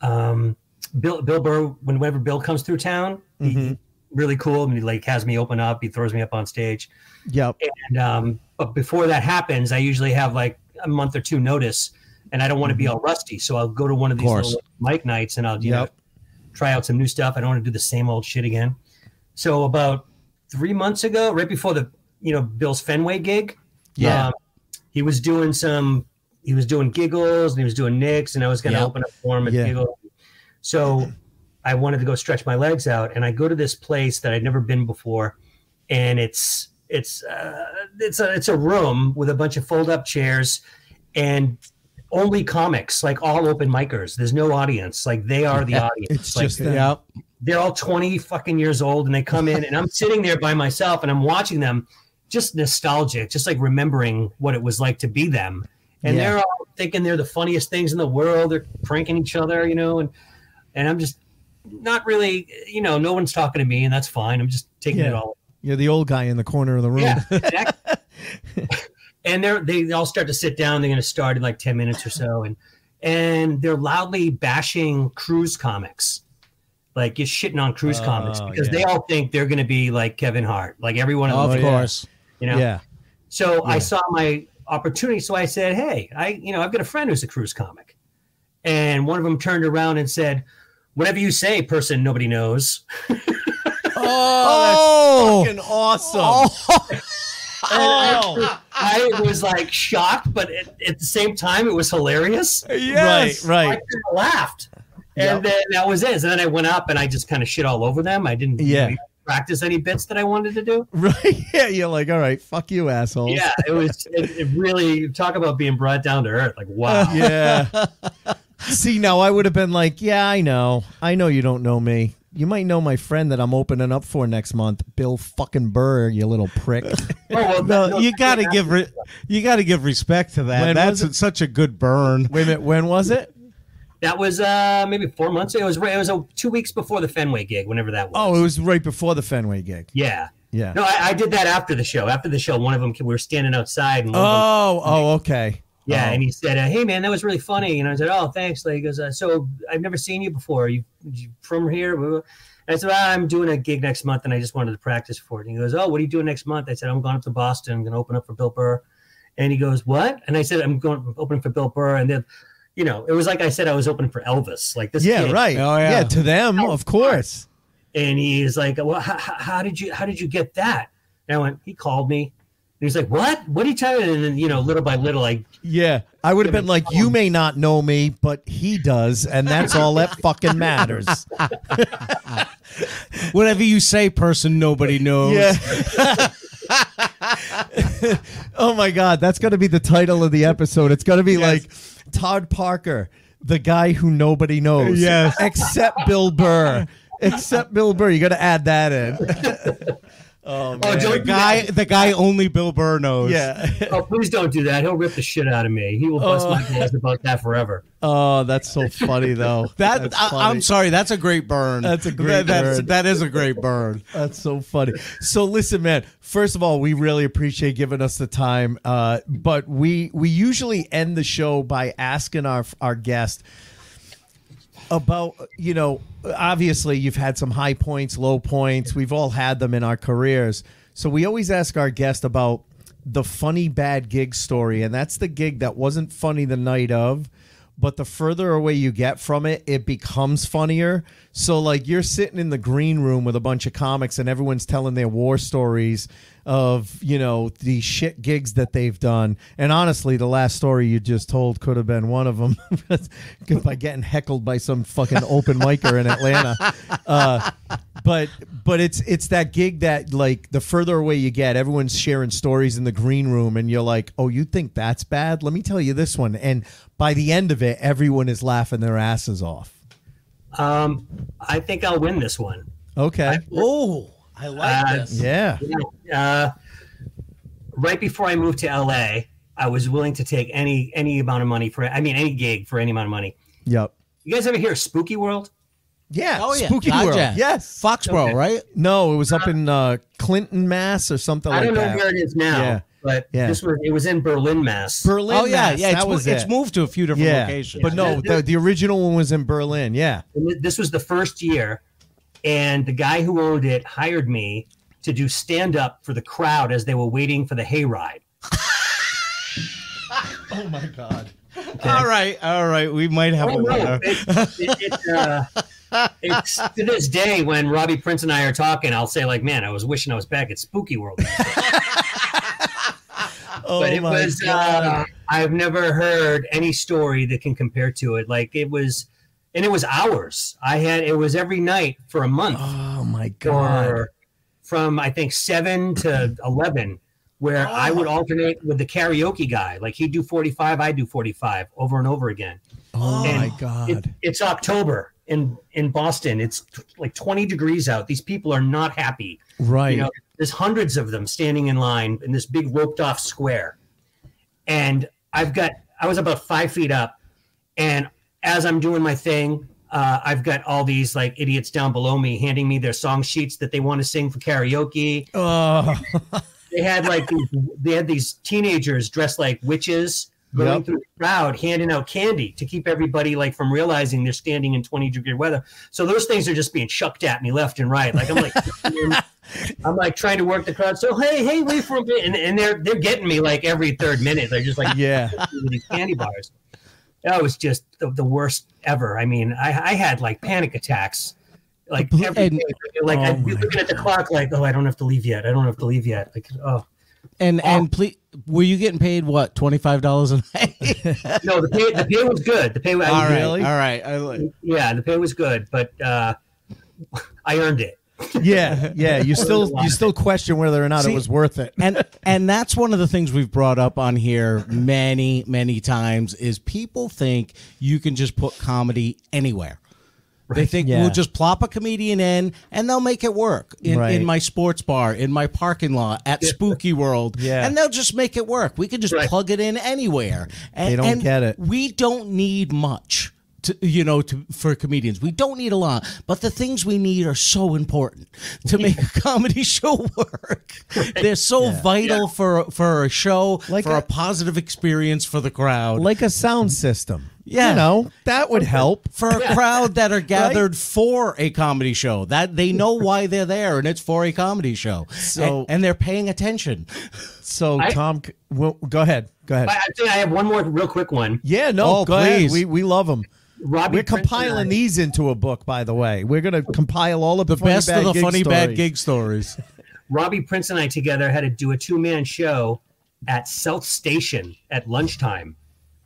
um, Bill Bill Burr, whenever Bill comes through town, he, really cool. And he like has me open up. He throws me up on stage. Yep. And um, but before that happens, I usually have like a month or two notice, and I don't want to be all rusty. So I'll go to one of these course. little mic nights, and I'll you Yep. know try out some new stuff. I don't want to do the same old shit again. So about three months ago, right before the you know Bill's Fenway gig, Yeah. um, he was doing some. He was doing giggles and he was doing Nick's, and I was going to Yep. open up for him and Yeah. giggle. So I wanted to go stretch my legs out, and I go to this place that I'd never been before, and it's it's uh, it's a it's a room with a bunch of fold up chairs, and only comics, like all open micers. There's no audience, like they are the audience. It's Like, just them. Yep. they're all 20 fucking years old and they come in and I'm sitting there by myself and I'm watching them just nostalgic, just like remembering what it was like to be them. And Yeah. they're all thinking they're the funniest things in the world. They're pranking each other, you know, and and I'm just not really, you know, no one's talking to me and that's fine. I'm just taking it all. You're the old guy in the corner of the room. Yeah. exactly. and they're they all start to sit down. They're going to start in like 10 minutes or so and and they're loudly bashing cruise comics. Like just shitting on cruise oh, comics Oh, because yeah. they all think they're going to be like Kevin Hart, like everyone else. Of Oh, yeah. course. You know, yeah. so I saw my opportunity. So I said, "Hey, I you know I've got a friend who's a cruise comic," and one of them turned around and said, "Whatever you say, person nobody knows." Oh, that's oh! fucking awesome. Oh. Oh. I was like shocked, but at, at the same time, it was hilarious. Right, I right. kinda laughed, and then that was it. So then I went up and I just kind of shit all over them. I didn't Yeah. really practice any bits that I wanted to do. Right. Yeah, you're like, all right, fuck you, assholes. Yeah, it was it, it really talk about being brought down to earth. Like wow. Yeah. See, now I would have been like, yeah, I know. I know you don't know me. You might know my friend that I'm opening up for next month, Bill fucking Burr, you little prick. Oh, well, No, that- you got to give re- you got to give respect to that. When That's such a good burn. Wait a minute, when was it? That was uh maybe four months. ago. It was it was uh, two weeks before the Fenway gig, whenever that was. Oh, it was right before the Fenway gig. yeah. Yeah. No, I, I did that after the show. After the show, one of them we were standing outside, and one of them, Oh, oh, okay. Yeah, oh. and he said, uh, "Hey, man, that was really funny." And I said, "Oh, thanks." Like, he goes, uh, "So I've never seen you before. You, you from here?" Blah, blah. And I said, well, "I'm doing a gig next month, and I just wanted to practice for it." And he goes, "Oh, what are you doing next month?" I said, "I'm going up to Boston. I'm going to open up for Bill Burr." And he goes, "What?" And I said, "I'm going opening for Bill Burr." And then, you know, it was like I said, I was opening for Elvis. Like this, Yeah, kid, right. Oh, yeah. to them, of course. And he's like, "Well, how, how did you how did you get that?" And I went, "He called me." He's like, "What? What are you telling?" me?" And then, you know, little by little, I Yeah. I would have been like, you may not know me, but he does, and that's all that fucking matters. Whatever you say, person nobody knows. Yeah. oh my God, that's going to be the title of the episode. It's going to be like Todd Parker, the guy who nobody knows. Yes. except Bill Burr. Except Bill Burr. You got to add that in. Oh, Oh, don't The guy, that. the guy only Bill Burr knows. yeah. Oh, please don't do that. He'll rip the shit out of me. He will bust my balls about that forever. Oh, that's so funny though. That That's I, funny. I'm sorry, that's a great burn. That's a great That- that's- burn. That is a great burn. That's so funny. So listen, man. First of all, we really appreciate giving us the time. Uh, but we we usually end the show by asking our our guest about you know obviously you've had some high points, low points. We've all had them in our careers. So we always ask our guest about the funny bad gig story, and that's the gig that wasn't funny the night of. But the further away you get from it, it becomes funnier. So, like, you're sitting in the green room with a bunch of comics, and everyone's telling their war stories of, you know, the shit gigs that they've done. And honestly, the last story you just told could have been one of them by getting heckled by some fucking open micer in Atlanta. Uh, but but it's it's that gig that like the further away you get, everyone's sharing stories in the green room, and you're like, oh, you think that's bad? Let me tell you this one. And by the end of it, everyone is laughing their asses off. Um, I think I'll win this one. Okay. Oh, I like Uh, this. Yeah. Uh, right before I moved to LA, I was willing to take any any amount of money for I mean any gig for any amount of money. Yep. You guys ever hear of Spooky World? Yeah. Oh yeah, Spooky Gotcha. World. Yes. Foxborough, Okay. right? No, it was up in uh, Clinton, Mass, or something I like don't know that. where it is now, Yeah. but Yeah. this was it was in Berlin, Mass. Berlin. oh yeah, Mass, yeah. That It's, was mo- it's it. moved to a few different Yeah. locations. But no, the, the original one was in Berlin. Yeah. And this was the first year, and the guy who owned it hired me to do stand up for the crowd as they were waiting for the hayride. Oh my God. all right, all right. We might have a Oh, no. winner. It, it, it, uh, it's to this day when Robbie Prince and I are talking, I'll say like, "Man, I was wishing I was back at Spooky World." Oh but it was. Uh, I've never heard any story that can compare to it. Like it was, and it was hours. I had it was every night for a month, oh my God. from I think seven to eleven, where oh. I would alternate with the karaoke guy. Like he'd do forty five, I would do forty five, over and over again. Oh And my God. It, it's October in in Boston. It's t- like 20 degrees out. These people are not happy. right. You know, there's hundreds of them standing in line in this big roped off square. And I've got I was about five feet up, and as I'm doing my thing, uh, I've got all these like idiots down below me handing me their song sheets that they want to sing for karaoke. oh. They had like these, they had these teenagers dressed like witches going Yep. through the crowd handing out candy to keep everybody like from realizing they're standing in 20 degree weather. So those things are just being chucked at me left and right. Like I'm like I'm like trying to work the crowd. So hey, hey, wait for a bit, and, and they're they're getting me like every third minute. They're just like Yeah. these candy bars. That was just the, the worst ever. I mean, I, I had like panic attacks. Like every And- day. like Oh I'd be looking at the clock, like, oh, I don't have to leave yet. I don't have to leave yet. Like, oh, And and please, were you getting paid what twenty five dollars a night? no, the pay the pay was good. The pay, was all right, Really? all right. I yeah, the pay was good, but uh, I earned it. Yeah. Yeah. You still you still question whether or not See- it was worth it. and and that's one of the things we've brought up on here many many times is people think you can just put comedy anywhere they think Yeah. we'll just plop a comedian in and they'll make it work in, Right. in my sports bar in my parking lot at spooky world Yeah. and they'll just make it work we can just Right. plug it in anywhere and, They don't get it. we don't need much to, you know, to, for comedians, we don't need a lot, but the things we need are so important to make a comedy show work. They're so vital for for a show, Like for a- a, positive experience for the crowd, Like a sound system. Yeah. You know, that would help. for a crowd that are gathered for a comedy show. That they know why they're there, and it's for a comedy show. So- and, and they're paying attention. So I- Tom, well, go ahead. Go ahead. I, I have one more real quick one. Yeah, no, Oh, go ahead. please. We we love them. Robbie We're Prince compiling these into a book, by the way. We're gonna compile all of The funny best bad of the gig funny bad gig stories. Robbie Prince and I together had to do a two man show at South Station at lunchtime.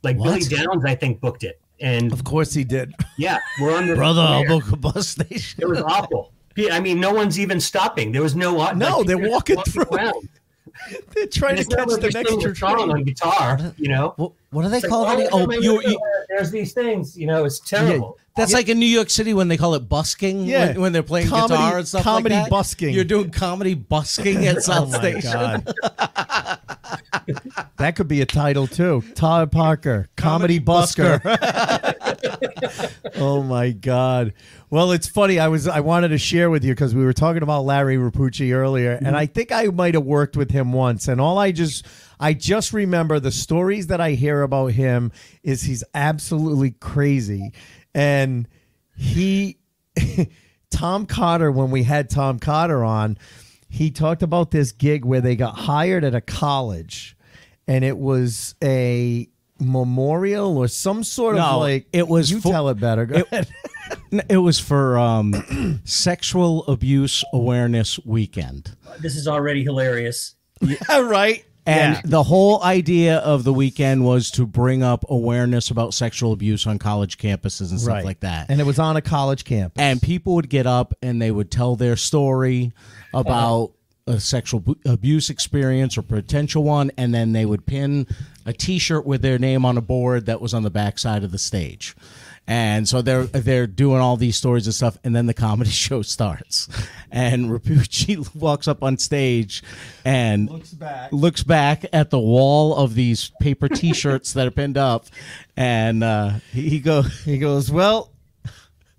Like Billy Downs, I think, booked it. And Of course, he did. yeah, we're on the Brother, I'll book a bus station. It was awful. I mean, no one's even stopping. There was no. Uh, no, like, they're just walking through. around. They're trying And to catch the next singing train. on guitar, you know. What, what do they It's call oh, it? Oh, you, God, you, there's these things. You know, it's terrible. That's like in New York City when they call it busking. Yeah. when, when they're playing Comedy- guitar and stuff comedy like that. busking. You're doing comedy busking at Oh South my Station. God. that could be a title too. Todd Parker, comedy, busker. oh my God. Well, it's funny. I was I wanted to share with you because we were talking about Larry Rapucci earlier, and mm-hmm. I think I might have worked with him once. And all I just I just remember the stories that I hear about him is he's absolutely crazy, and he. Tom Cotter, when we had Tom Cotter on, he talked about this gig where they got hired at a college and it was a memorial or some sort of like it was you for- tell it better. Go ahead. It was for um, Sexual Abuse Awareness Weekend. This is already hilarious. yeah, right. And Yeah. the whole idea of the weekend was to bring up awareness about sexual abuse on college campuses and stuff Right. like that. And it was on a college campus. and people would get up and they would tell their story about a sexual abuse experience or potential one and then they would pin a t-shirt with their name on a board that was on the back side of the stage and so they're they're doing all these stories and stuff and then the comedy show starts. And Rapucci walks up on stage and looks back. looks back at the wall of these paper t-shirts that are pinned up. And uh, he, he go he goes, Well,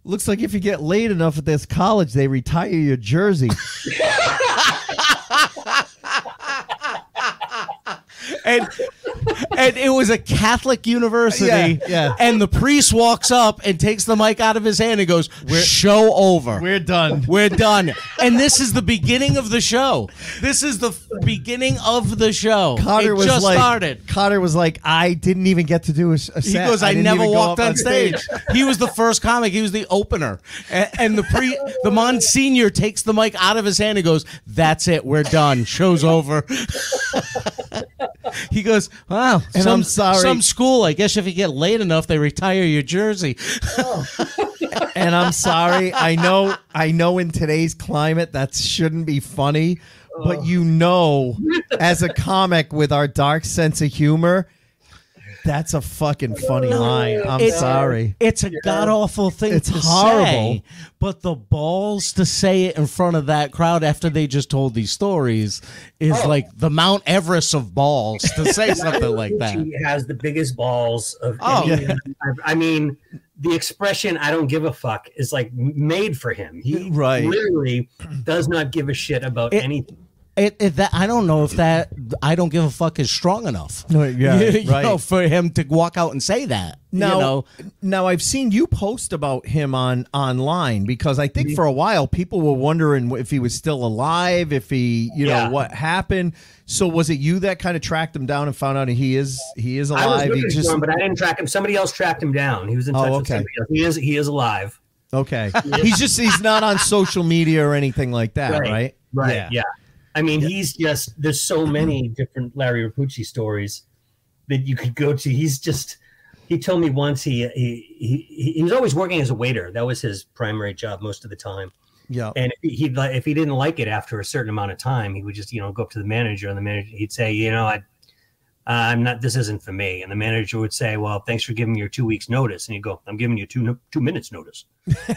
looks like if you get late enough at this college, they retire your jersey. and and it was a Catholic university. Yeah, yeah. And the priest walks up and takes the mic out of his hand and goes, "Show over. We're done. We're done." And this is the beginning of the show. This is the beginning of the show. Cotter it was just like, started. Cotter was like, I didn't even get to do a, a set. He goes, I, didn't never walked on stage. he was the first comic. He was the opener. And, and the pre the Monsignor takes the mic out of his hand and goes, That's it, we're done. Show's over. he goes, Wow. And some, I'm sorry. Some school, I guess if you get late enough, they retire your jersey. Oh. and I'm sorry. I know I know in today's climate that shouldn't be funny, but oh. you know as a comic with our dark sense of humor, that's a fucking funny line. I'm It's- sorry. It's a god awful thing It's to horrible. say, but the balls to say it in front of that crowd after they just told these stories is Oh. like the Mount Everest of balls to say something like that. He has the biggest balls of. Oh, any- I, I mean, the expression "I don't give a fuck" is like made for him. He Right. literally does not give a shit about It- anything. It, it, that I don't know if that I don't give a fuck is strong enough. No, yeah, you right. know, for him to walk out and say that. Now, you know, now I've seen you post about him on online because I think mm-hmm. for a while people were wondering if he was still alive, if he, you Yeah. know, what happened. So was it you that kind of tracked him down and found out he is he is I was alive? He just him, but I didn't track him. Somebody else tracked him down. He was in Oh, touch with okay. somebody else. He is he is alive. okay. he's just he's not on social media or anything like that, right? Right. Yeah. Yeah. I mean, he's just there's so many different Larry Rapucci stories that you could go to. He's just he told me once he he he, he was always working as a waiter. That was his primary job most of the time. Yeah. And if he if he didn't like it after a certain amount of time, he would just you know go up to the manager, and the manager he'd say, you know, I. I'm not. This isn't for me. And the manager would say, "Well, thanks for giving me your two weeks notice." And you go, "I'm giving you two two minutes notice."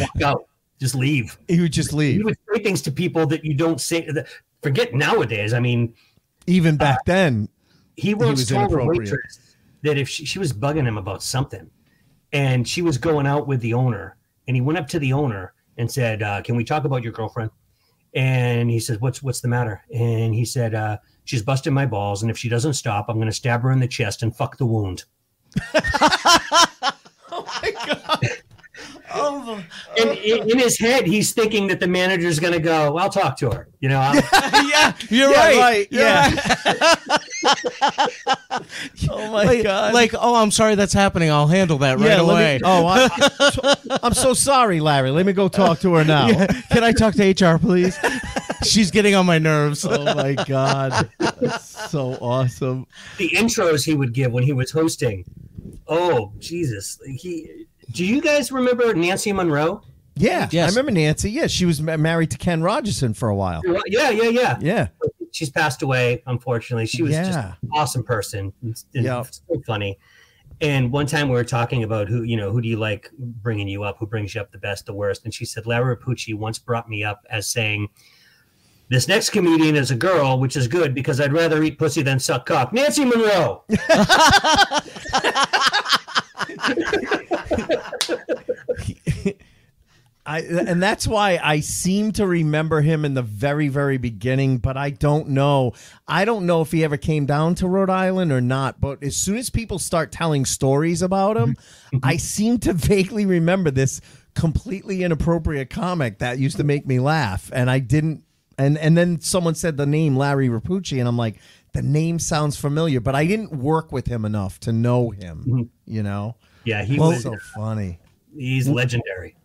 Walk out. Just leave He would just you leave. would say things to people that you don't say. that- Forget nowadays. I mean, Even back then. he once was told a waitress that if she, she was bugging him about something, and she was going out with the owner, and he went up to the owner and said, uh, "Can we talk about your girlfriend?" And he said, "What's what's the matter?" And he said, uh, "She's busting my balls, and if she doesn't stop, I'm going to stab her in the chest and fuck the wound." Oh And in, in his head, he's thinking that the manager's going to go, "I'll talk to her," you know. Yeah, you're Yeah, right. right, You're yeah. right. Oh my like, god. like, oh, I'm sorry that's happening. I'll handle that right yeah, away. me, oh, I, I'm so sorry, Larry. Let me go talk to her now. Yeah. Can I talk to HR, please? She's getting on my nerves. Oh my god, That's so awesome. the intros he would give when he was hosting. Oh Jesus! He. Do you guys remember Nancy Monroe? Yeah, Yes. I remember Nancy. Yeah, she was married to Ken Rogerson for a while. Yeah, yeah, yeah. Yeah, She's passed away, unfortunately. She was just an awesome person. It's, it's Yeah. so funny. And one time we were talking about who, you know, who do you like bringing you up? Who brings you up the best, the worst? And she said Larry Rapucci once brought me up as saying, "This next comedian is a girl, which is good because I'd rather eat pussy than suck cock." Nancy Monroe. I and that's why I seem to remember him in the very very beginning, but I don't know. I don't know if he ever came down to Rhode Island or not. But as soon as people start telling stories about him, mm-hmm. I seem to vaguely remember this completely inappropriate comic that used to make me laugh, and I didn't. And and then someone said the name Larry Rapucci, and I'm like, the name sounds familiar, but I didn't work with him enough to know him. Mm-hmm. You know, Yeah, he well, was. so funny. He's legendary.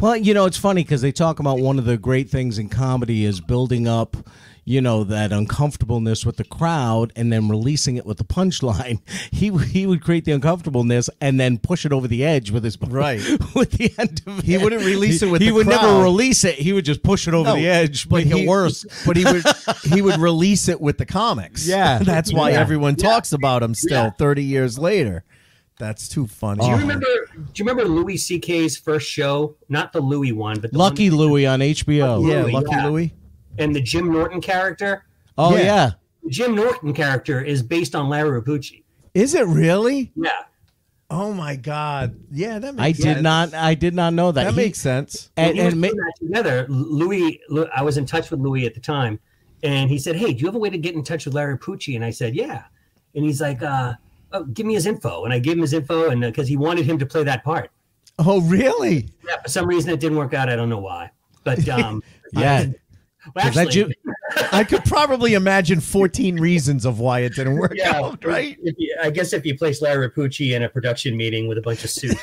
Well, you know, it's funny because they talk about one of the great things in comedy is building up, you know, that uncomfortableness with the crowd and then releasing it with the punchline. He he would create the uncomfortableness and then push it over the edge with his Right. with the end of He it. wouldn't release it with He the would crowd. never release it. He would just push it over No, the edge, but make he- it worse. But he would he would release it with the comics. Yeah. that's why Yeah. everyone talks about him still Yeah. thirty years later. That's too funny. Do you oh. remember? Do you remember Louis C.K.'s first show? Not the Louis one, but the Lucky one, Louie on HBO. Yeah, Louis, Lucky yeah. Louie. and the Jim Norton character. Oh Yeah. yeah. The Jim Norton character is based on Larry Rapucci. Is it really? Yeah, Oh my God! Yeah, that makes I sense. did not I did not know that. That He- makes sense. and, he was and ma- that together. Louis, I was in touch with Louis at the time, and he said, "Hey, do you have a way to get in touch with Larry Pucci?" And I said, "Yeah." And he's like, uh, oh, "Give me his info." And I gave him his info, and because he wanted him to play that part. Oh really? Yeah, for some reason it didn't work out. I don't know why, but um, yeah. Well, Is that actually, you- I could probably imagine fourteen reasons of why it didn't work yeah, out. Right? If you, I guess if you place Larry Rapucci in a production meeting with a bunch of suits,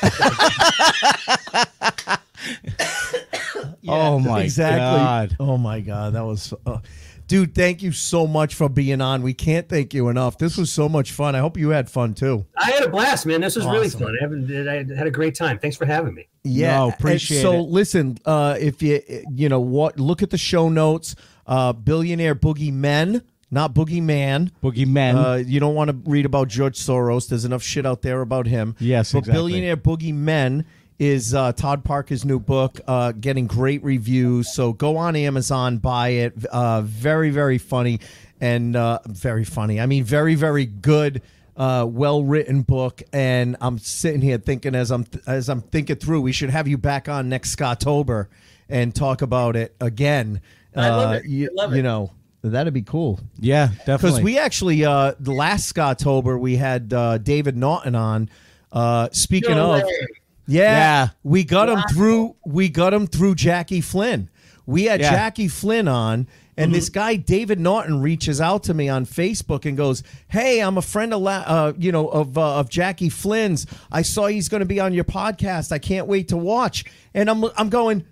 oh my exactly. god. Oh my god, that was. Uh, Dude, thank you so much for being on. We can't thank you enough. This was so much fun. I hope you had fun too. I had a blast, man. This was really fun. I, haven't, I had a great time. Thanks for having me. Yeah, No, appreciate so it. So listen, uh, if you you know what, look at the show notes. Uh, Billionaire Boogeymen, not Boogeyman. Boogeymen. Uh, you don't want to read about George Soros. There's enough shit out there about him. Yes, but exactly. Billionaire Boogeymen is uh, Todd Parker's new book, uh, getting great reviews. So go on Amazon, buy it. Uh, very very funny and uh, very funny. I mean, very very good. Uh, well written book, and I'm sitting here thinking as I'm as I'm thinking through, we should have you back on next Scottober and talk about it again. I love Uh, it. You, I love it. you know, that'd be cool. yeah, definitely. Because we actually, uh, the last Scottober, we had uh, David Naughton on. Uh, speaking No of, way. Yeah, Yeah. we got him through. We got him through Jackie Flynn. We had Yeah. Jackie Flynn on, and this guy David Naughton reaches out to me on Facebook and goes, "Hey, I'm a friend of La- uh, you know of uh, of Jackie Flynn's. I saw he's going to be on your podcast. I can't wait to watch." And I'm I'm going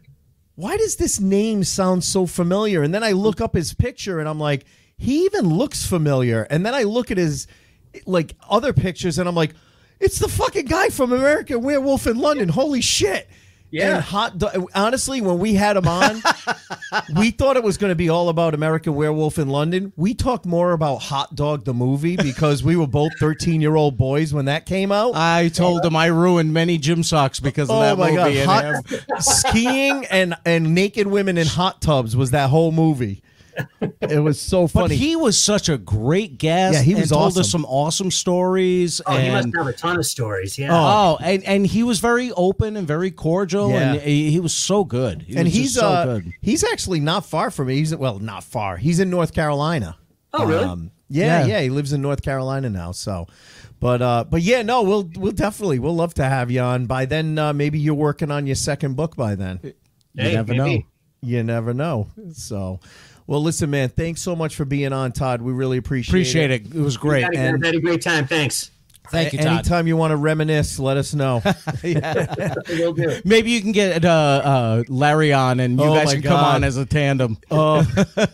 why does this name sound so familiar? And then I look up his picture and I'm like, he even looks familiar. And then I look at his like other pictures and I'm like, it's the fucking guy from American Werewolf in London. Holy shit. Yeah. And hot do- honestly, when we had him on, we thought it was going to be all about American Werewolf in London. We talked more about Hot Dog the movie because we were both 13 year old boys when that came out. I told him I ruined many gym socks because of Oh that my god! movie. and Hot, him. skiing and and naked women in hot tubs was that whole movie. It was so But funny. he was such a great guest. Yeah, he was and told us some awesome stories. Oh, he must have a ton of stories. Yeah. oh, and, and he was very open and very cordial, Yeah. and he, he was so good. He and was he's so uh, good. he's actually not far from me. He's well, not far. He's in North Carolina. Oh, really? Um, yeah, Yeah. yeah, He lives in North Carolina now. So, but uh, but yeah, no, we'll we'll definitely we'll love to have you on. By then, uh, maybe you're working on your second book. By then, You never maybe. know. you never know. So, well, listen, man. Thanks so much for being on, Todd. We really appreciate Appreciate it. It was great. Had a, and- had a great time. Thanks. Thank you, A- Todd. Anytime you want to reminisce, let us know. Will. Maybe you can get uh, uh, Larry on, and you Oh guys my can come on as a tandem. Oh,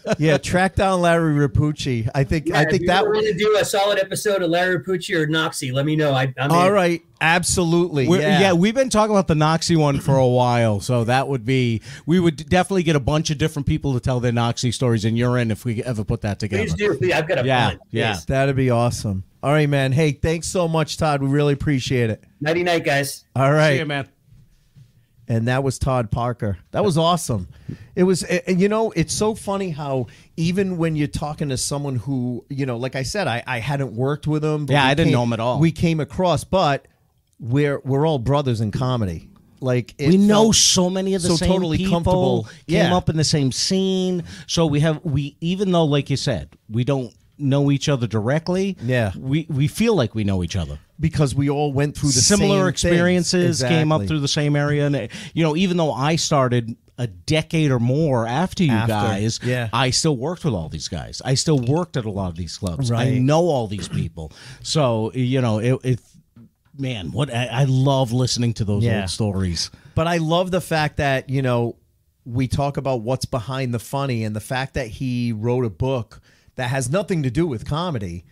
yeah. Track down Larry Rapucci. I think. I think if that. you want to do a solid episode of Larry Pucci or Noxie, let me know. I, I'm All in. right. Absolutely. We're, yeah. yeah. we've been talking about the Noxie one for a while, so that would be we would definitely get a bunch of different people to tell their Noxie stories, and you're in if we ever put that together. Please do. Please. I've got a Yeah, fun. yeah. Please. That'd be awesome. All right, man. Hey, thanks so much, Todd. We really appreciate it. Nighty night, guys. All right. See you, man. and that was Todd Parker. That was awesome. It was, and you know, it's so funny how even when you're talking to someone who, you know, like I said, I, I hadn't worked with him. but Yeah, I didn't came- know him at all. We came across, but we're we're all brothers in comedy. Like we know felt- so many of the so same totally people comfortable. came Yeah. up in the same scene so we have we even though like you said we don't know each other directly Yeah. we we feel like we know each other because we all went through the similar same experiences things. came up through the same area and you know even though i started a decade or more after you After, guys yeah. i still worked with all these guys i still worked at a lot of these clubs i know all these people so you know it, it man what I, I love listening to those Yeah. old stories But I love the fact that, you know, we talk about what's behind the funny and the fact that he wrote a book that has nothing to do with comedy,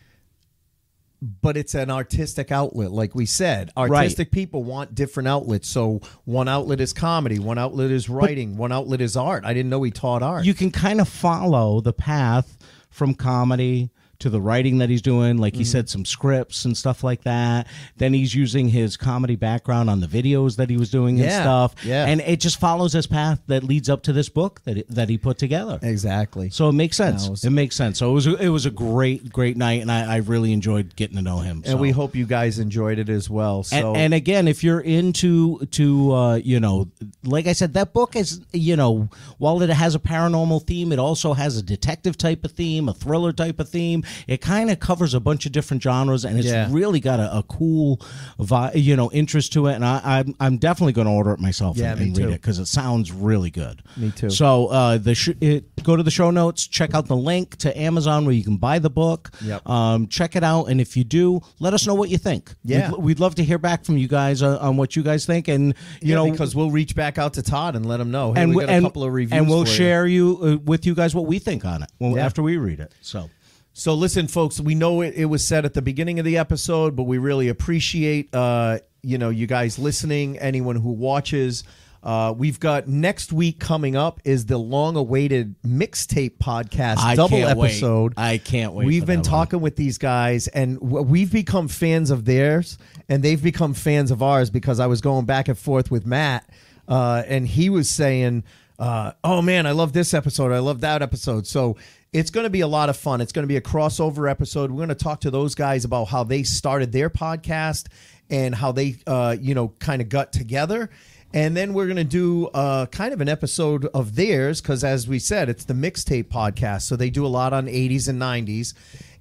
but it's an artistic outlet. Like we said, artistic people want different outlets. So one outlet is comedy, one outlet is writing, one outlet is art. I didn't know he taught art. you can kind of follow the path from comedy to the writing that he's doing like Mm-hmm. he said some scripts and stuff like that then he's using his comedy background on the videos that he was doing and stuff yeah. and it just follows this path that leads up to this book that that he put together exactly. so it makes sense it was- it makes sense so it was a, it was a great great night and I, I really enjoyed getting to know him and we hope you guys enjoyed it as well. So and, and again, if you're into to uh, you know, like I said, that book is you know, while it has a paranormal theme, it also has a detective type of theme, a thriller type of theme. It kind of covers a bunch of different genres, and it's Yeah. really got a, a cool, vi- you know, interest to it. And I, I'm I'm definitely going to order it myself Yeah, and, and read it because it sounds really good. Me too. So uh, the sh- it, go to the show notes, check out the link to Amazon where you can buy the book. Yep. Um, check it out, and if you do, let us know what you think. Yeah. We'd, we'd love to hear back from you guys uh, on what you guys think, and you you know, because we'll reach back out to Todd and let him know. Hey, and we got a and, couple of reviews, and we'll for you. share you uh, with you guys what we think on it well, Yeah. after we read it. So. So listen, folks, we know it, it was said at the beginning of the episode, but we really appreciate uh, you know you guys listening. Anyone who watches, uh, we've got next week coming up is the long-awaited mixtape podcast I double can't wait. episode. I can't wait We've been that one. talking with these guys, and we've become fans of theirs, and they've become fans of ours because I was going back and forth with Matt, uh, and he was saying, uh, "Oh man, I love this episode. I love that episode." So it's going to be a lot of fun. It's going to be a crossover episode. We're going to talk to those guys about how they started their podcast and how they, uh, you know, kind of got together. And then we're going to do uh, kind of an episode of theirs because, as we said, it's the mixtape podcast. So they do a lot on 80s and 90s.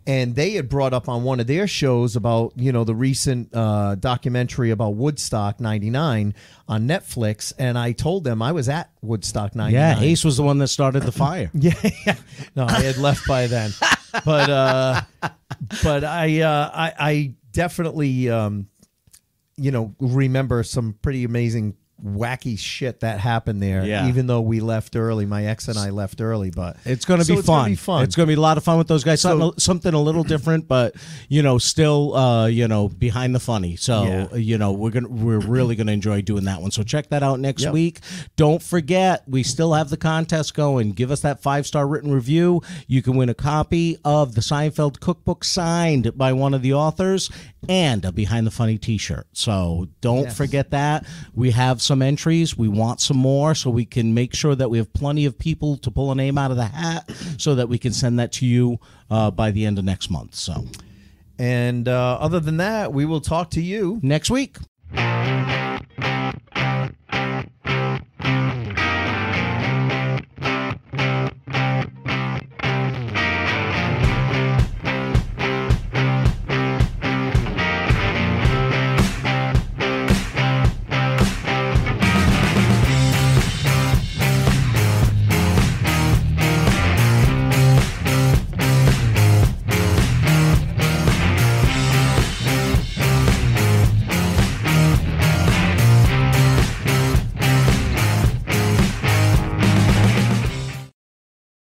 And they had brought up on one of their shows about, you know, the recent uh, documentary about Woodstock 99 on Netflix. And I told them I was at Woodstock 99. Yeah, Ace was the one that started the fire. Yeah, yeah. No, I had left by then. But uh but I uh I, I definitely um you know remember some pretty amazing wacky shit that happened there. Yeah. Even though we left early. My ex and I left early, but It's going to So be, fun. be fun. It's going to be a lot of fun with those guys. So- Something, something a little different, but you know, still, uh, you know, behind the funny. So Yeah. you know, we're gonna we're really going to enjoy doing that one. So check that out next Yep. week. Don't forget, we still have the contest going. Give us that five star written review. You can win a copy of the Seinfeld Cookbook signed by one of the authors and a behind the funny T-shirt. So don't forget that. We have some entries. We want some more so we can make sure that we have plenty of people to pull a name out of the hat so that we can send that to you uh, by the end of next month. So, and uh, other than that, we will talk to you next week.